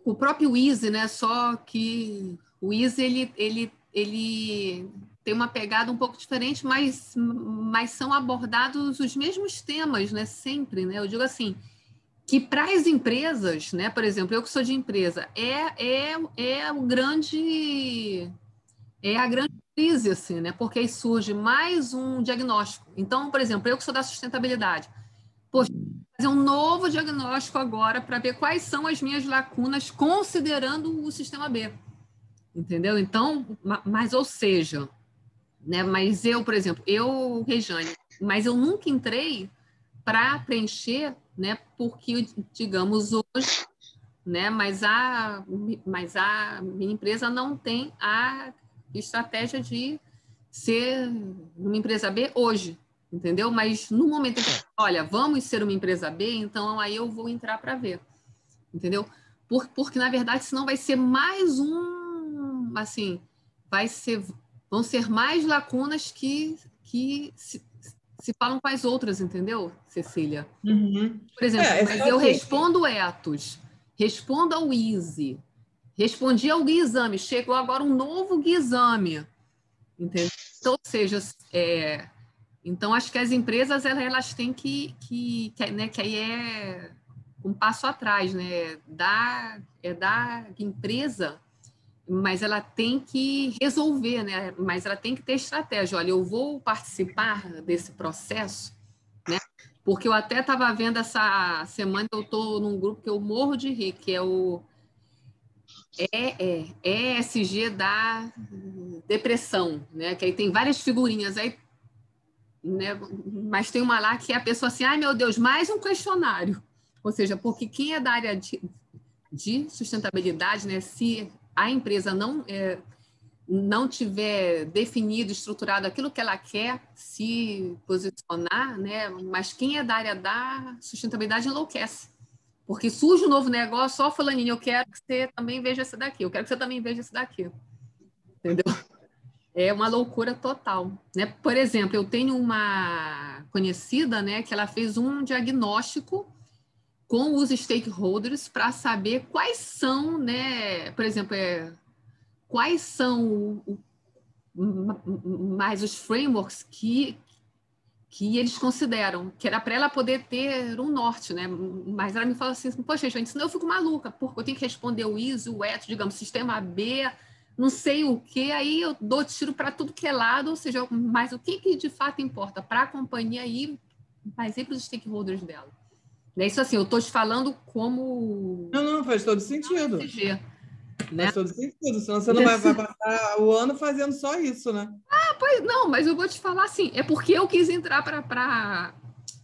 [SPEAKER 1] o próprio Easy, né? Só que o Easy ele, ele, ele tem uma pegada um pouco diferente, mas, mas são abordados os mesmos temas, né? Sempre, né? Eu digo assim que para as empresas, né? Por exemplo, eu que sou de empresa, é é, é o grande é a grande crise, assim, né? Porque aí surge mais um diagnóstico. Então, por exemplo, eu que sou da sustentabilidade, poxa, fazer um novo diagnóstico agora para ver quais são as minhas lacunas, considerando o sistema B. Entendeu? Então, mas ou seja, né? Mas eu, por exemplo, eu, Rejane, mas eu nunca entrei para preencher, né? Porque, digamos, hoje, né? Mas a, mas a minha empresa não tem a estratégia de ser uma empresa B hoje, entendeu? Mas no momento que, olha, vamos ser uma empresa B, então aí eu vou entrar para ver, entendeu? Por, porque, na verdade, senão vai ser mais um, assim, vai ser, vão ser mais lacunas que, que se, se falam com as outras, entendeu, Cecília?
[SPEAKER 4] Uhum.
[SPEAKER 1] Por exemplo, é, mas eu respondo etos, respondo ao easy, respondi ao guia exame, chegou agora um novo guia exame, entendeu? Então, ou seja, é, então acho que as empresas elas, têm que, que, que, né, que aí é um passo atrás, né? Da, é da empresa mas ela tem que resolver, né? Mas ela tem que ter estratégia. Olha, eu vou participar desse processo, né? Porque eu até estava vendo essa semana, eu estou num grupo que eu morro de rir, que é o é, é, ESG da depressão, né? Que aí tem várias figurinhas aí, né? Mas tem uma lá que é a pessoa assim, ai meu Deus, mais um questionário. Ou seja, porque quem é da área de, de sustentabilidade, né? Se a empresa não é, não tiver definido, estruturado aquilo que ela quer se posicionar, né? Mas quem é da área da sustentabilidade enlouquece. Porque surge um novo negócio, só fulaninho, eu quero que você também veja esse daqui, eu quero que você também veja esse daqui. Entendeu? É uma loucura total, né? Por exemplo, eu tenho uma conhecida, né, que ela fez um diagnóstico com os stakeholders para saber quais são, né, por exemplo, é, quais são o, o, mais os frameworks que, que eles consideram, que era para ela poder ter um norte, né? Mas ela me fala assim, poxa, gente, senão eu fico maluca, porque eu tenho que responder o ISO, o ETO, digamos, sistema B, não sei o que, aí eu dou tiro para tudo que é lado, ou seja, mas o que, que de fato importa para a companhia e mas e para os stakeholders dela? É isso assim, eu estou te falando como.
[SPEAKER 4] Não, não, faz todo sentido. né? Faz todo sentido, senão você não vai, vai, passar o ano fazendo só isso, né?
[SPEAKER 1] Ah, pois não, mas eu vou te falar assim, é porque eu quis entrar para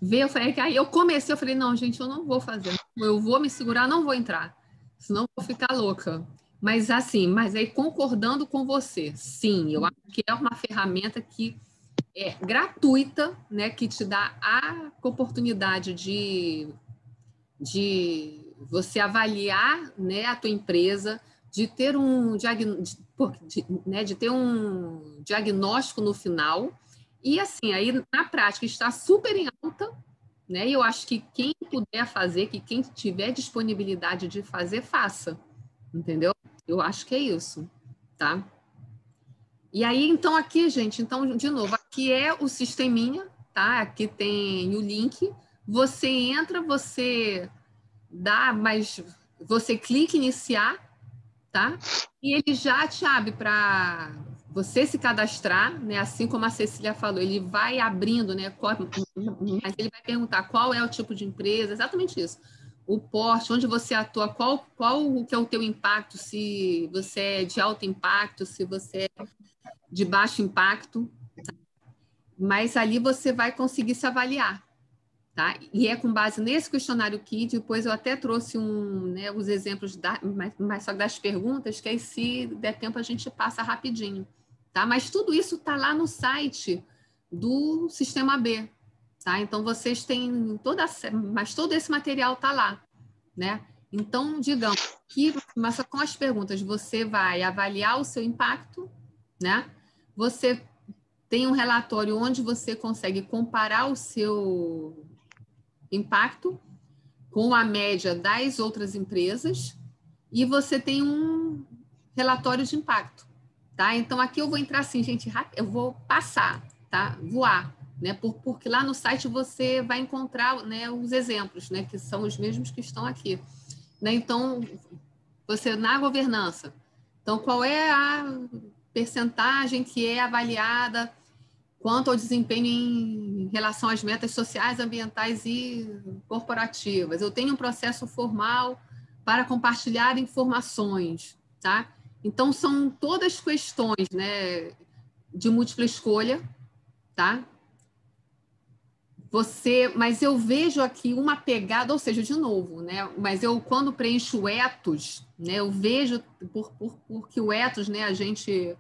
[SPEAKER 1] ver, eu falei que aí eu comecei, eu falei, não, gente, eu não vou fazer, eu vou me segurar, não vou entrar, senão eu vou ficar louca. Mas assim, mas aí concordando com você, sim, eu acho que é uma ferramenta que é, gratuita, né, que te dá a oportunidade de, de você avaliar né, a tua empresa, de ter um, de, né, de ter um diagnóstico no final. E assim, aí na prática está super em alta, né? E eu acho que quem puder fazer, que quem tiver disponibilidade de fazer, faça. Entendeu? Eu acho que é isso, tá? E aí, então, aqui, gente, então, de novo, aqui é o sisteminha, tá? Aqui tem o link. Você entra, você dá, mas você clica iniciar, tá? E ele já te abre para você se cadastrar, né? Assim como a Cecília falou, ele vai abrindo, né? Qual, mas ele vai perguntar qual é o tipo de empresa, exatamente isso. O porte, onde você atua, qual, qual que é o teu impacto, se você é de alto impacto, se você é de baixo impacto, tá? mas ali você vai conseguir se avaliar, Tá? E é com base nesse questionário KID, depois eu até trouxe um, né, os exemplos, da, mas, mas só das perguntas, que aí se der tempo a gente passa rapidinho. Tá? Mas tudo isso está lá no site do Sistema B. Tá? Então, vocês têm toda, mas todo esse material está lá. Né? Então, digamos que, mas com as perguntas, você vai avaliar o seu impacto, né? Você tem um relatório onde você consegue comparar o seu impacto com a média das outras empresas e você tem um relatório de impacto, tá? Então aqui eu vou entrar assim, gente, eu vou passar, tá? Voar, né? Por, porque lá no site você vai encontrar, né, os exemplos, né, que são os mesmos que estão aqui, né? Então você na governança, então qual é a percentagem que é avaliada quanto ao desempenho em relação às metas sociais, ambientais e corporativas. Eu tenho um processo formal para compartilhar informações, tá? Então são todas questões, né, de múltipla escolha, tá? Você, mas eu vejo aqui uma pegada, ou seja, de novo, né? Mas eu quando preencho etos, né, eu vejo por, por porque o etos, né, a gente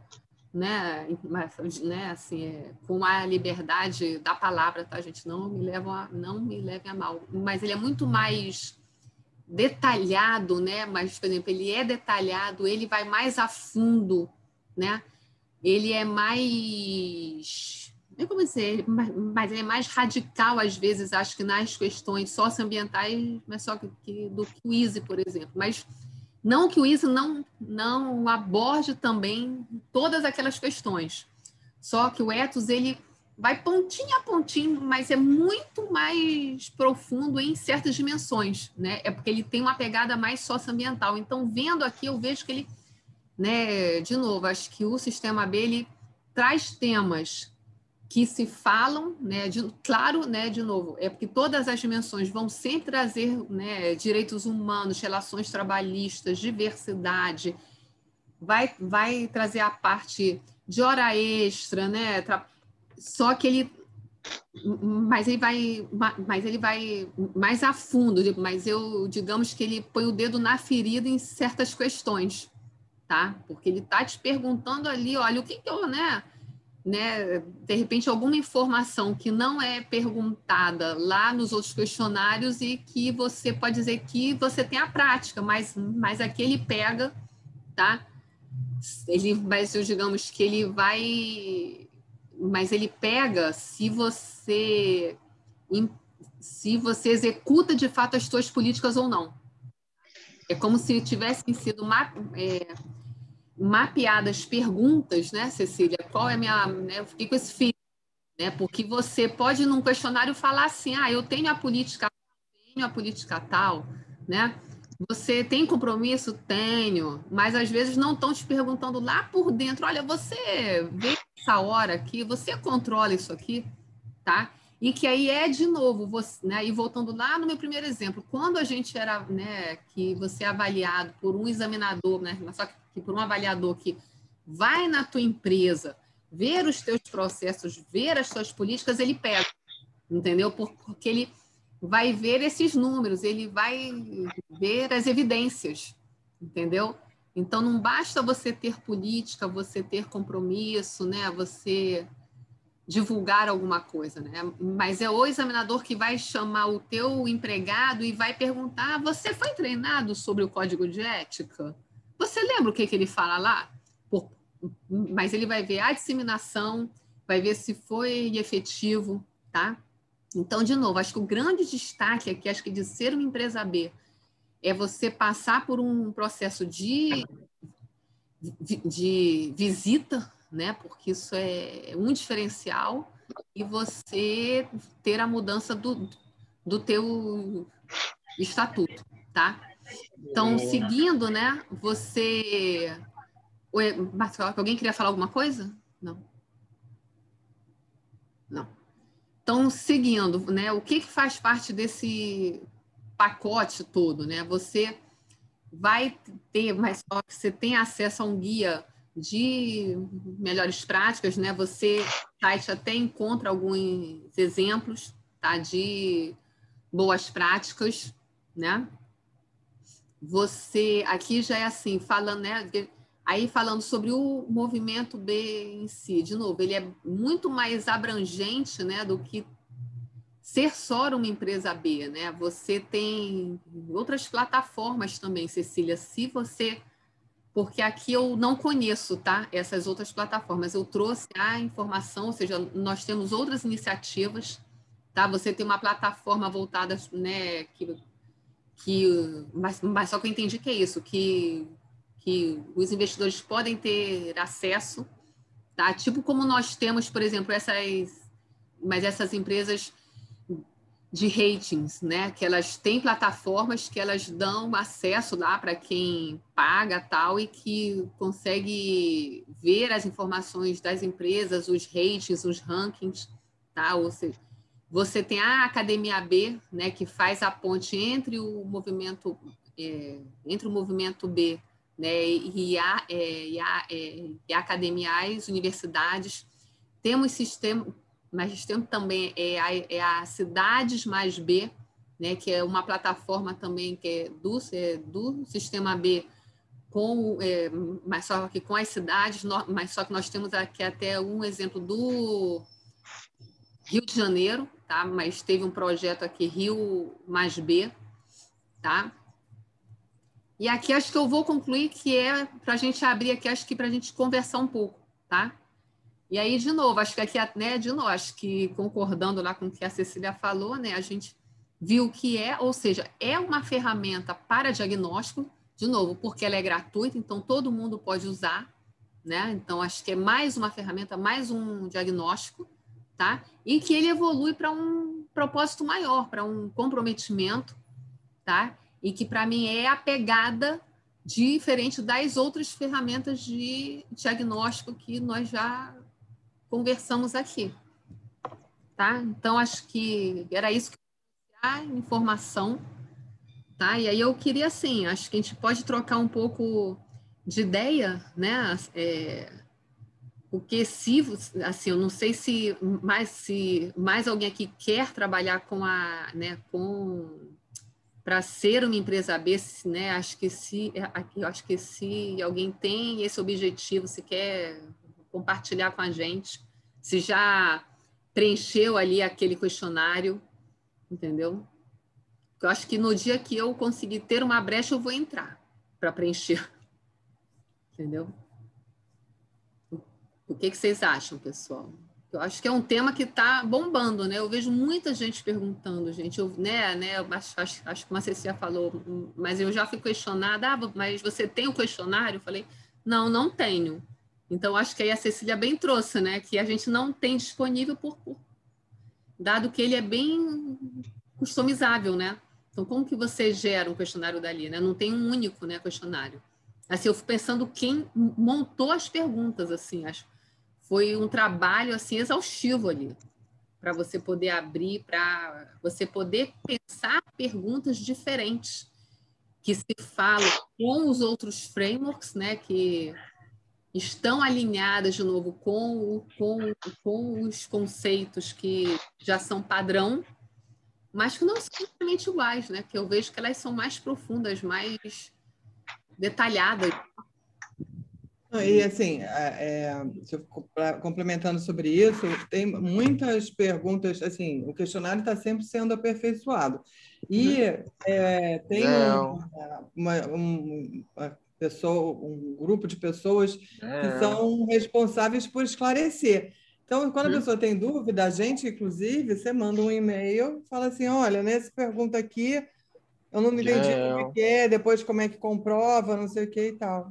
[SPEAKER 1] né, né assim, é, com a liberdade da palavra, tá, gente? Não me levam não me levem a mal, mas ele é muito mais detalhado, né? Mas, por exemplo, ele é detalhado, ele vai mais a fundo, né? Ele é mais, nem como dizer, mas ele é mais radical às vezes, acho que nas questões socioambientais, mas só que do que o Easy, por exemplo. Mas não que o ISO não, não aborde também todas aquelas questões, só que o ethos ele vai pontinho a pontinho, mas é muito mais profundo em certas dimensões, né? É porque ele tem uma pegada mais socioambiental. Então, vendo aqui, eu vejo que ele, né, de novo, acho que o sistema B ele traz temas que se falam, né, de, claro, né, de novo, é porque todas as dimensões vão sempre trazer né, direitos humanos, relações trabalhistas, diversidade, vai, vai trazer a parte de hora extra, né, só que ele, mas ele vai, mas ele vai mais a fundo, mas eu, digamos que ele põe o dedo na ferida em certas questões, tá? Porque ele está te perguntando ali, olha, o que que eu, né, né, de repente alguma informação que não é perguntada lá nos outros questionários e que você pode dizer que você tem a prática, mas, mas aqui ele pega, tá? Ele, eu digamos que ele vai, mas ele pega se você se você executa de fato as suas políticas ou não. É como se tivessem sido uma, é, mapeadas perguntas, né, Cecília? Qual é a minha. Né, eu fiquei com esse fim, né? Porque você pode, num questionário, falar assim: ah, eu tenho a política, tenho a política tal, né? Você tem compromisso? Tenho, mas às vezes não estão te perguntando lá por dentro: olha, você vê essa hora aqui, você controla isso aqui, tá? E que aí é de novo, você, né? E voltando lá no meu primeiro exemplo, quando a gente era, né, que você é avaliado por um examinador, né? Só que que por um avaliador que vai na tua empresa, ver os teus processos, ver as tuas políticas, ele pega, entendeu? Porque ele vai ver esses números, ele vai ver as evidências, entendeu? Então não basta você ter política, você ter compromisso, né? Você divulgar alguma coisa, né? Mas é o examinador que vai chamar o teu empregado e vai perguntar: "Você foi treinado sobre o código de ética?" Você lembra o que, que ele fala lá? Por, mas ele vai ver a disseminação, vai ver se foi efetivo, tá? Então, de novo, acho que o grande destaque aqui, acho que de ser uma empresa B, é você passar por um processo de, de, de visita, né? Porque isso é um diferencial e você ter a mudança do, do teu estatuto, tá? Então, seguindo, né? Você. Marcelo, alguém queria falar alguma coisa? Não. Não. Então, seguindo, né? O que, que faz parte desse pacote todo, né? Você vai ter, mas você tem acesso a um guia de melhores práticas, né? Você site até encontra alguns exemplos, tá? De boas práticas, né? Você aqui já é assim, falando, né? Aí falando sobre o movimento B em si, de novo, ele é muito mais abrangente, né, do que ser só uma empresa B, né? Você tem outras plataformas também, Cecília. Se você porque aqui eu não conheço, tá? Essas outras plataformas. Eu trouxe a informação, ou seja, nós temos outras iniciativas, tá? Você tem uma plataforma voltada, né, que que mas, mas só que eu entendi que é isso, que que os investidores podem ter acesso, tá? Tipo como nós temos, por exemplo, essas mas essas empresas de ratings, né? Que elas têm plataformas que elas dão acesso lá para quem paga tal e que consegue ver as informações das empresas, os ratings, os rankings, tá? Ou seja, você tem a Academia B, né? Que faz a ponte entre o movimento é, entre o movimento B, né? E a, é, e a, é, e a Academia as universidades temos sistema mas temos também é a, é a Cidades Mais B, né, que é uma plataforma também que é do, é do Sistema B, com, é, mas só que com as cidades, mas só que nós temos aqui até um exemplo do Rio de Janeiro, tá? mas teve um projeto aqui, Rio Mais B, tá? E aqui acho que eu vou concluir que é para a gente abrir aqui, acho que para a gente conversar um pouco, tá? E aí, de novo, acho que aqui, né, de novo, acho que concordando lá com o que a Cecília falou, né, a gente viu que é, ou seja, é uma ferramenta para diagnóstico, de novo, porque ela é gratuita, então todo mundo pode usar, né? Então, acho que é mais uma ferramenta, mais um diagnóstico, tá? E que ele evolui para um propósito maior, para um comprometimento, tá? E que, para mim, é a pegada diferente das outras ferramentas de diagnóstico que nós já conversamos aqui. Tá? Então, acho que era isso que a informação. Tá? E aí eu queria, assim, acho que a gente pode trocar um pouco de ideia, né? É, porque se, assim, eu não sei se mais, se mais alguém aqui quer trabalhar com a, né, com para ser uma empresa B, né? Acho que se, eu acho que se alguém tem esse objetivo, se quer compartilhar com a gente. Se já preencheu ali aquele questionário, entendeu? Eu acho que no dia que eu conseguir ter uma brecha, eu vou entrar para preencher. Entendeu? O que, que vocês acham, pessoal? Eu acho que é um tema que está bombando, né? Eu vejo muita gente perguntando, gente, eu, né, né, acho, acho, acho que uma Cecília falou, mas eu já fui questionada, ah, mas você tem o questionário? Eu falei, não, não tenho. Então, acho que aí a Cecília bem trouxe, né? Que a gente não tem disponível por, por dado que ele é bem customizável, né? Então, como que você gera um questionário dali, né? Não tem um único, né, questionário. Assim, eu fui pensando quem montou as perguntas, assim, acho foi um trabalho assim exaustivo ali para você poder abrir, para você poder pensar perguntas diferentes que se falam com os outros frameworks, né? Que estão alinhadas de novo com, com, com os conceitos que já são padrão, mas que não são exatamente iguais, né? Que eu vejo que elas são mais profundas, mais detalhadas.
[SPEAKER 4] E assim, é, é complementando sobre isso, tem muitas perguntas, assim, o questionário está sempre sendo aperfeiçoado. E uhum. é, tem uma, uma, pessoa, um grupo de pessoas é. que são responsáveis por esclarecer. Então, quando a pessoa tem dúvida, a gente, inclusive, você manda um e-mail, fala assim, olha, nessa pergunta aqui, eu não entendi é. o que é, depois como é que comprova, não sei o que e tal.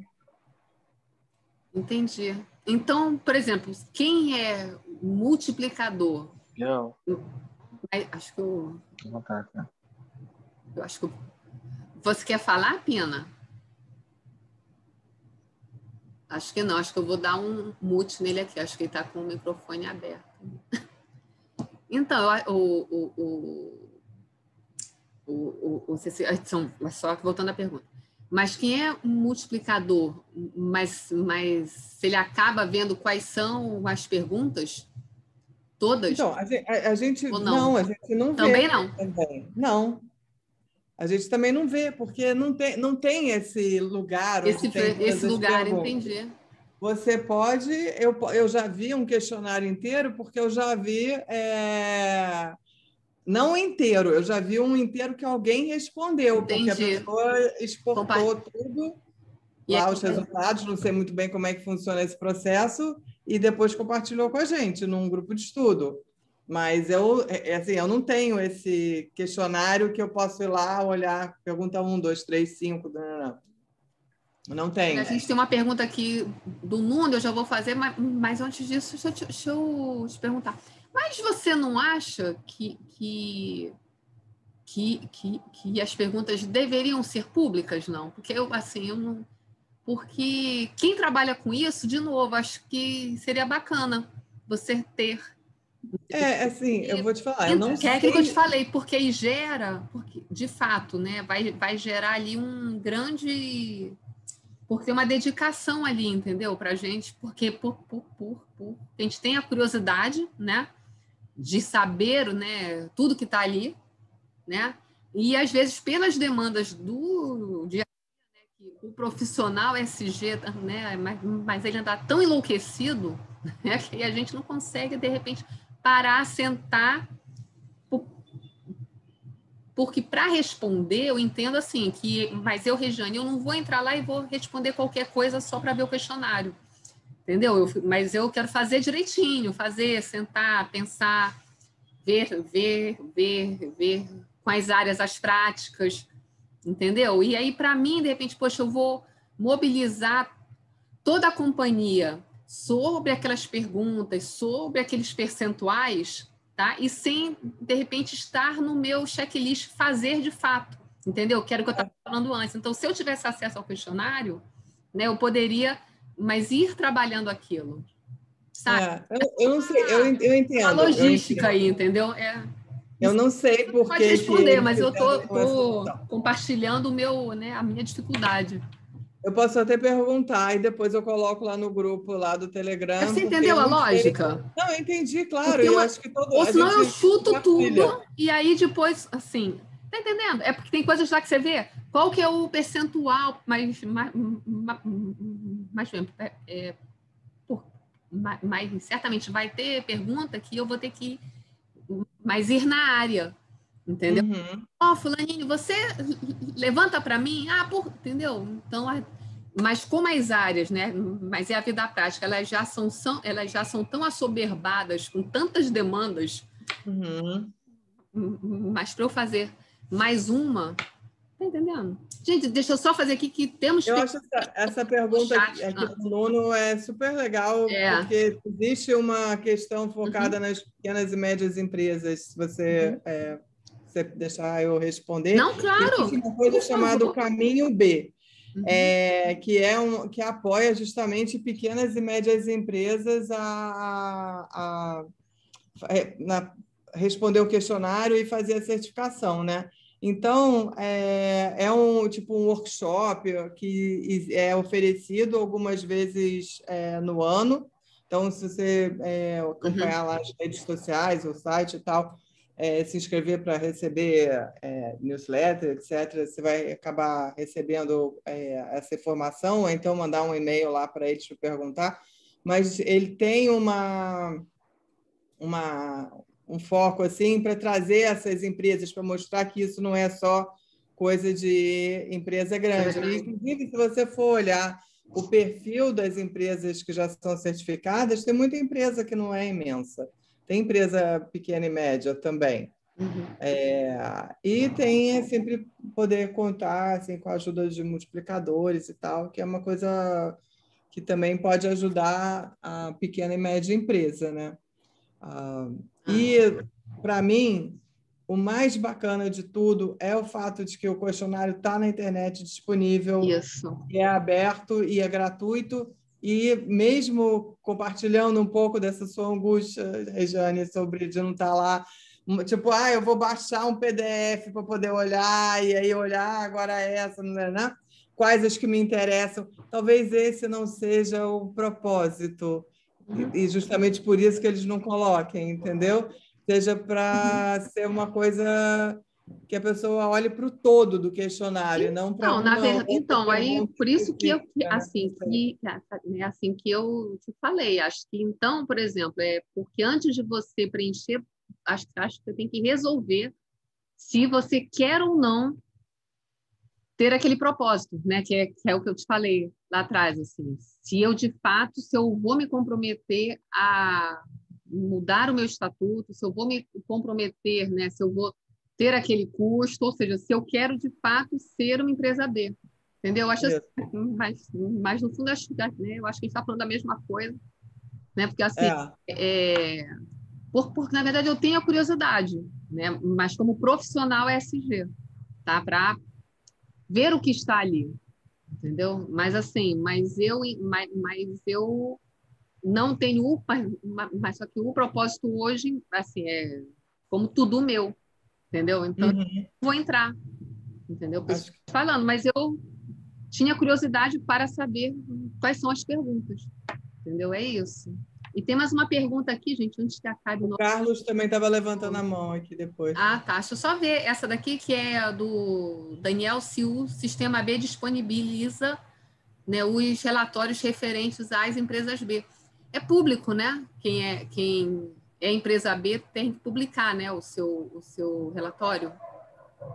[SPEAKER 1] Entendi. Então, por exemplo, quem é multiplicador?
[SPEAKER 3] Eu.
[SPEAKER 1] Acho que eu... Eu acho que... Você quer falar, Pina? Acho que não, acho que eu vou dar um mute nele aqui, acho que ele está com o microfone aberto. Então, o, o, o, o, o, o são, só voltando à pergunta. Mas quem é um multiplicador, mas, mas se ele acaba vendo quais são as perguntas, Todas?
[SPEAKER 4] Então, a gente, a, a gente
[SPEAKER 1] não?
[SPEAKER 4] não? a gente não
[SPEAKER 1] também
[SPEAKER 4] vê.
[SPEAKER 1] Não.
[SPEAKER 4] Também não. A gente também não vê, porque não tem, não tem esse lugar.
[SPEAKER 1] Esse, esse lugar, perguntas. entendi.
[SPEAKER 4] Você pode. Eu, eu já vi um questionário inteiro, porque eu já vi. É, não inteiro, eu já vi um inteiro que alguém respondeu, Entendi. porque a pessoa exportou Compa... tudo lá, os resultados, não sei muito bem como é que funciona esse processo, e depois compartilhou com a gente num grupo de estudo. Mas eu, é, é assim, eu não tenho esse questionário que eu posso ir lá olhar, pergunta um, dois, três, cinco. Não, não, não. Tem.
[SPEAKER 1] A gente tem uma pergunta aqui do Nuno, eu já vou fazer, mas, mas antes disso, deixa eu, te, deixa eu te perguntar. Mas você não acha que, que, que, que, que as perguntas deveriam ser públicas, não? Porque eu, assim, eu não. Porque quem trabalha com isso, de novo, acho que seria bacana você ter.
[SPEAKER 4] É, assim, eu vou te falar. Eu não
[SPEAKER 1] que é aquilo que eu te falei, porque aí gera, porque, de fato, né, vai, vai gerar ali um grande por ter uma dedicação ali, entendeu? Para a gente, porque por, por, por, por, a gente tem a curiosidade, né, de saber, né, tudo que está ali, né, e às vezes pelas demandas do dia né, o profissional SG, né, mas, mas ele está tão enlouquecido, né, que a gente não consegue de repente parar, sentar porque para responder, eu entendo assim, que, mas eu, Regiane, eu não vou entrar lá e vou responder qualquer coisa só para ver o questionário. Entendeu? Eu, mas eu quero fazer direitinho, fazer, sentar, pensar, ver, ver, ver, ver quais áreas as práticas, entendeu? E aí, para mim, de repente, poxa, eu vou mobilizar toda a companhia sobre aquelas perguntas, sobre aqueles percentuais, tá? E sem, de repente, estar no meu checklist fazer de fato, entendeu? Que era o que eu estava falando antes. Então, se eu tivesse acesso ao questionário, né, eu poderia, mas ir trabalhando aquilo, sabe? É,
[SPEAKER 4] eu, eu, não sei, eu, eu entendo. A
[SPEAKER 1] logística entendo. aí, entendeu? É,
[SPEAKER 4] eu não sei por que.
[SPEAKER 1] Pode responder, mas eu estou compartilhando o meu, né, a minha dificuldade.
[SPEAKER 4] Eu posso até perguntar e depois eu coloco lá no grupo lá do Telegram.
[SPEAKER 1] Você entendeu a lógica?
[SPEAKER 4] Não, eu entendi, claro. Eu, eu acho que todo
[SPEAKER 1] Ou senão eu chuto tudo e aí depois, assim, tá entendendo? É porque tem coisas lá que você vê. Qual que é o percentual mais mais, mais, é, é, mais, mais certamente vai ter pergunta que eu vou ter que mais ir na área. Entendeu? Uhum. Ó, oh, fulaninho, você levanta para mim? Ah, por... entendeu? Então, mas como as áreas, né? Mas é a vida prática, elas já são, são elas já são tão assoberbadas com tantas demandas. Uhum. Mas para eu fazer mais uma, tá entendendo? Gente, deixa eu só fazer aqui que temos.
[SPEAKER 4] Eu acho essa, essa pergunta chat, aqui do Nuno é super legal, é. porque existe uma questão focada uhum. nas pequenas e médias empresas. Se você uhum. é, você deixar eu responder.
[SPEAKER 1] Não, claro.
[SPEAKER 4] Existe uma coisa chamada Caminho B, uhum. é, que, é um, que apoia justamente pequenas e médias empresas a, a, a, é, na, responder o questionário e fazer a certificação, né? Então, é, é um tipo um workshop que é oferecido algumas vezes é, no ano. Então, se você é, acompanhar uhum. lá as redes sociais, o site e tal, é, se inscrever para receber é, newsletter, etc., você vai acabar recebendo é, essa informação, ou então mandar um e-mail lá para eles para perguntar. Mas ele tem uma, uma, um foco assim para trazer essas empresas, para mostrar que isso não é só coisa de empresa grande. E, inclusive, se você for olhar o perfil das empresas que já são certificadas, tem muita empresa que não é imensa. Tem empresa pequena e média também. Uhum. É, e tem é, sempre poder contar assim, com a ajuda de multiplicadores e tal, que é uma coisa que também pode ajudar a pequena e média empresa, né? Ah, e, para mim, o mais bacana de tudo é o fato de que o questionário está na internet disponível,
[SPEAKER 1] Isso.
[SPEAKER 4] é aberto e é gratuito, e mesmo compartilhando um pouco dessa sua angústia, Regiane, sobre de não estar tá lá, tipo, ah, eu vou baixar um PDF para poder olhar, e aí olhar agora é essa, não é, né? Quais as que me interessam? Talvez esse não seja o propósito. E justamente por isso que eles não coloquem, entendeu? Seja para ser uma coisa que a pessoa olhe para o todo do questionário, não para
[SPEAKER 1] Não, na verdade, então, aí por isso que eu assim que né, assim que eu te falei, acho que então, por exemplo, é porque antes de você preencher, acho, acho que você tem que resolver se você quer ou não ter aquele propósito, né, que é, que é o que eu te falei lá atrás, assim, se eu de fato, se eu vou me comprometer a mudar o meu estatuto, se eu vou me comprometer, né, se eu vou ter aquele custo, ou seja, se eu quero de fato ser uma empresa B. Entendeu? Eu acho assim, mas, mas no fundo, acho, né, eu acho que a gente está falando da mesma coisa. Né? Porque, assim, é. É, por, por, na verdade, eu tenho a curiosidade, né? mas como profissional SG, tá? para ver o que está ali. Entendeu? Mas, assim, mas eu, mas, mas eu não tenho o, mas, mas só que o propósito hoje, assim, é como tudo meu entendeu? Então, uhum. vou entrar, entendeu? Que... falando, mas eu tinha curiosidade para saber quais são as perguntas, entendeu? É isso. E tem mais uma pergunta aqui, gente, antes que acabe o
[SPEAKER 4] nosso... Carlos também estava levantando a mão aqui depois.
[SPEAKER 1] Ah, tá. Deixa eu só ver essa daqui, que é do Daniel o Sistema B disponibiliza né, os relatórios referentes às empresas B. É público, né? Quem é quem é empresa B tem que publicar né, o, seu, o seu relatório?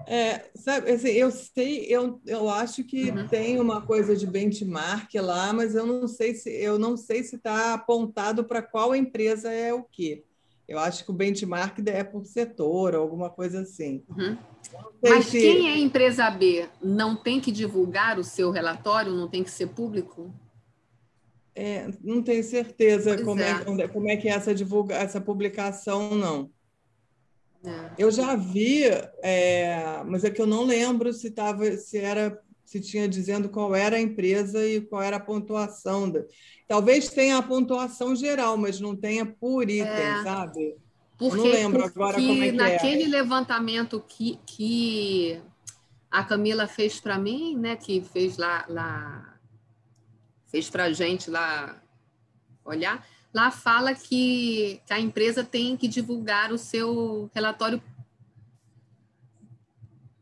[SPEAKER 4] É, sabe, assim, eu sei, eu, eu acho que uhum. tem uma coisa de benchmark lá, mas eu não sei se eu não sei se está apontado para qual empresa é o quê. Eu acho que o benchmark é por setor, alguma coisa assim.
[SPEAKER 1] Uhum. Mas se... quem é empresa B não tem que divulgar o seu relatório, não tem que ser público?
[SPEAKER 4] É, não tenho certeza como é. é. como é que é essa, divulga, essa publicação, não. É. Eu já vi, é, mas é que eu não lembro se, tava, se era se tinha dizendo qual era a empresa e qual era a pontuação. Da... Talvez tenha a pontuação geral, mas não tenha por item, é. sabe?
[SPEAKER 1] Porque, não lembro agora como é que naquele é. levantamento que, que a Camila fez para mim, né, que fez lá, lá fez para a gente lá olhar, lá fala que, a empresa tem que divulgar o seu relatório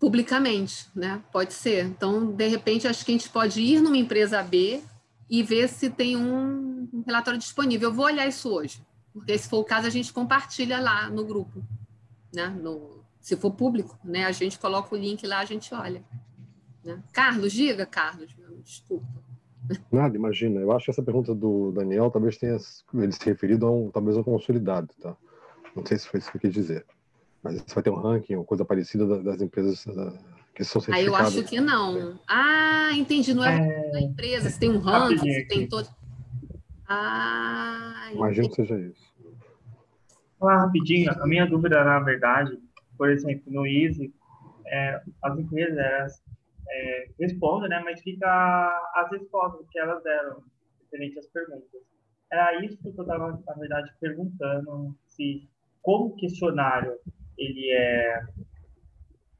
[SPEAKER 1] publicamente, né? Pode ser. Então, de repente, acho que a gente pode ir numa empresa B e ver se tem um relatório disponível. Eu vou olhar isso hoje, porque se for o caso, a gente compartilha lá no grupo, né? No, se for público, né? A gente coloca o link lá, a gente olha. Né? Carlos, diga, Carlos, desculpa.
[SPEAKER 3] Nada, imagina. Eu acho que essa pergunta do Daniel talvez tenha ele se referido a um, talvez um consolidado, tá? Não sei se foi isso que eu quis dizer. Mas você vai ter um ranking ou coisa parecida das empresas que são certificadas.
[SPEAKER 1] Aí eu acho que não. Ah, entendi. Não é, é... da empresa. Você tem um ranking, você tem todo... Ah,
[SPEAKER 3] Imagino que seja isso.
[SPEAKER 5] Falar rapidinho. A minha dúvida, na verdade, por exemplo, no Easy, é, as empresas é, responda, né? Mas fica as respostas que elas deram referente às perguntas. Era isso que eu estava, na verdade, perguntando se como o questionário ele é,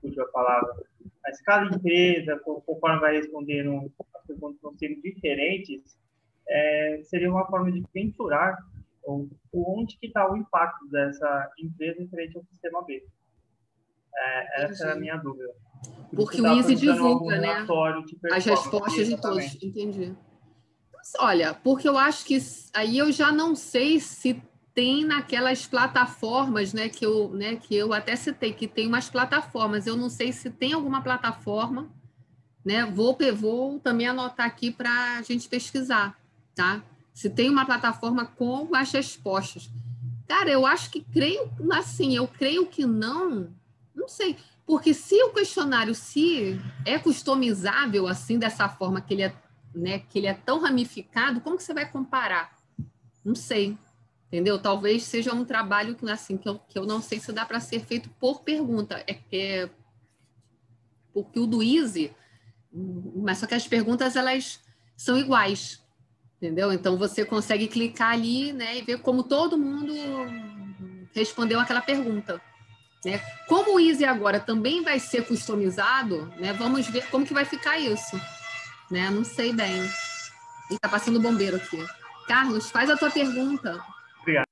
[SPEAKER 5] fugiu a palavra, mas cada empresa, conforme vai respondendo, as perguntas vão sendo diferentes, é, seria uma forma de mensurar onde que está o impacto dessa empresa frente ao sistema B. É, essa era a minha dúvida.
[SPEAKER 1] Porque o Easy divulga, né? As respostas de todos. Entendi. Mas, olha, porque eu acho que aí eu já não sei se tem naquelas plataformas, né, que eu, né, que eu até citei que tem umas plataformas. Eu não sei se tem alguma plataforma, né? Vou, vou também anotar aqui para a gente pesquisar, tá? Se tem uma plataforma com as respostas. Cara, eu acho que creio, assim, eu creio que não. Não sei. Porque se o questionário se é customizável assim dessa forma que ele é, né, que ele é tão ramificado, como que você vai comparar? Não sei. Entendeu? Talvez seja um trabalho que assim que eu, que eu não sei se dá para ser feito por pergunta. É, é porque o do Easy, mas só que as perguntas elas são iguais. Entendeu? Então você consegue clicar ali, né, e ver como todo mundo respondeu aquela pergunta. Né? Como o Easy agora também vai ser customizado, né? vamos ver como que vai ficar isso. Né? Não sei bem. Está passando bombeiro aqui. Carlos, faz a tua pergunta.
[SPEAKER 5] Obrigado.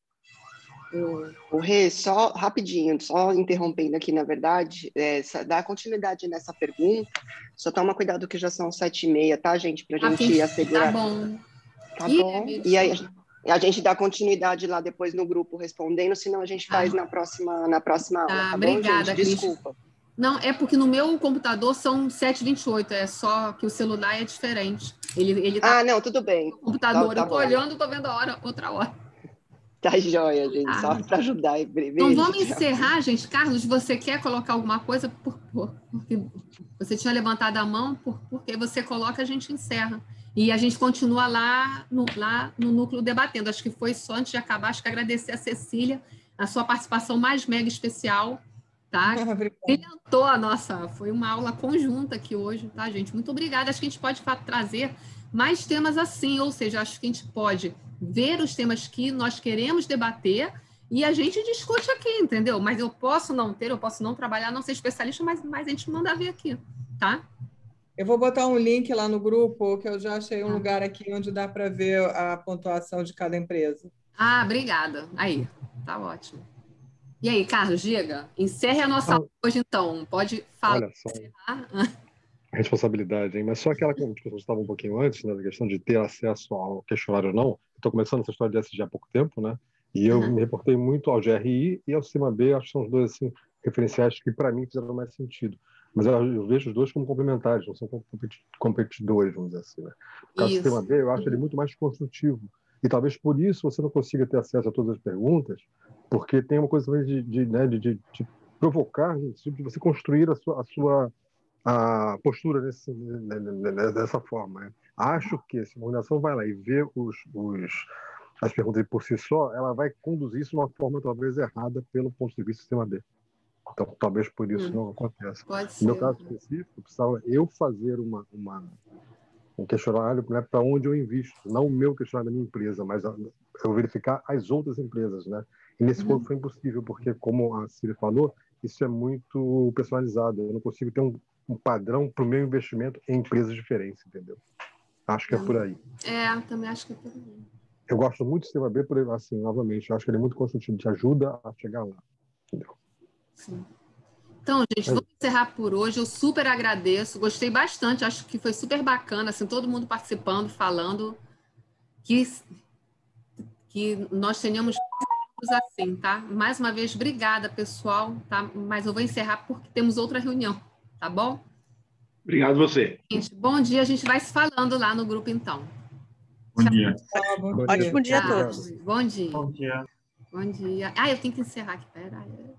[SPEAKER 6] O Rê, só rapidinho, só interrompendo aqui, na verdade, é, dá continuidade nessa pergunta, só toma cuidado que já são sete e meia, tá, gente? Para a gente assegurar.
[SPEAKER 1] Tá bom.
[SPEAKER 6] Tá Ih, bom. E aí a gente dá continuidade lá depois no grupo respondendo, senão a gente faz ah. na próxima, na próxima aula. Tá,
[SPEAKER 1] tá obrigada,
[SPEAKER 6] bom, Desculpa.
[SPEAKER 1] Não, é porque no meu computador são 7,28, é só que o celular é diferente. Ele, ele
[SPEAKER 6] tá ah, não, tudo bem.
[SPEAKER 1] computador, tá, tá eu tô bom. olhando, tô vendo a hora, outra hora.
[SPEAKER 6] Tá joia, gente, ah. só para ajudar.
[SPEAKER 1] Então vamos encerrar, gente. Carlos, você quer colocar alguma coisa? Por, por, porque você tinha levantado a mão, por, porque você coloca, a gente encerra. E a gente continua lá no, lá no núcleo debatendo. Acho que foi só antes de acabar, acho que agradecer a Cecília, a sua participação mais mega especial tá? Brilhantou a nossa, foi uma aula conjunta aqui hoje, tá, gente? Muito obrigada. Acho que a gente pode trazer mais temas assim, ou seja, acho que a gente pode ver os temas que nós queremos debater e a gente discute aqui, entendeu? Mas eu posso não ter, eu posso não trabalhar, não ser especialista, mas, mas a gente manda ver aqui, tá?
[SPEAKER 4] Eu vou botar um link lá no grupo, que eu já achei um ah. lugar aqui onde dá para ver a pontuação de cada empresa.
[SPEAKER 1] Ah, obrigada. Aí, tá ótimo. E aí, Carlos, diga. Encerre a nossa ah, hoje, então. Pode falar. Olha só.
[SPEAKER 3] A responsabilidade, hein? Mas só aquela que a gente estava um pouquinho antes, né, da questão de ter acesso ao questionário ou não. Estou começando essa história de SG há pouco tempo, né? E eu uhum. me reportei muito ao GRI e ao Sistema B, acho que são os dois assim, referenciais que, para mim, fizeram mais sentido. Mas eu, eu, vejo os dois como complementares, não são competidores, vamos dizer assim. Né? No caso do Sistema B, eu acho ele muito mais construtivo. E talvez por isso você não consiga ter acesso a todas as perguntas, porque tem uma coisa também de, de, né, de, de, de provocar, de você construir a sua, a sua a postura nesse, dessa forma. Né? Acho que se a organização vai lá e vê os, os, as perguntas por si só, ela vai conduzir isso de uma forma talvez errada pelo ponto de vista do sistema D. Então, talvez por isso hum. não aconteça.
[SPEAKER 1] Pode
[SPEAKER 3] no meu caso específico, precisava eu fazer uma, uma um questionário né, para onde eu invisto, não o meu questionário da minha empresa, mas eu verificar as outras empresas, né? E nesse uhum. ponto foi impossível, porque, como a Ciri falou, isso é muito personalizado. Eu não consigo ter um, um padrão para o meu investimento em empresas diferentes, entendeu? Acho que é por aí.
[SPEAKER 1] É, também acho que é por aí.
[SPEAKER 3] Eu gosto muito do sistema B, por assim, novamente, eu acho que ele é muito construtivo, te ajuda a chegar lá, entendeu?
[SPEAKER 1] Sim. Então, gente, vamos encerrar por hoje. Eu super agradeço, gostei bastante, acho que foi super bacana, assim, todo mundo participando, falando que, que nós tenhamos assim, tá? Mais uma vez, obrigada, pessoal, tá? Mas eu vou encerrar porque temos outra reunião, tá bom?
[SPEAKER 2] Obrigado você.
[SPEAKER 1] Gente, bom dia, a gente vai se falando lá no grupo, então.
[SPEAKER 5] Bom dia.
[SPEAKER 6] Ótimo dia a todos.
[SPEAKER 1] Bom dia.
[SPEAKER 5] Bom dia.
[SPEAKER 1] Bom dia. Ah, eu tenho que encerrar aqui, peraí.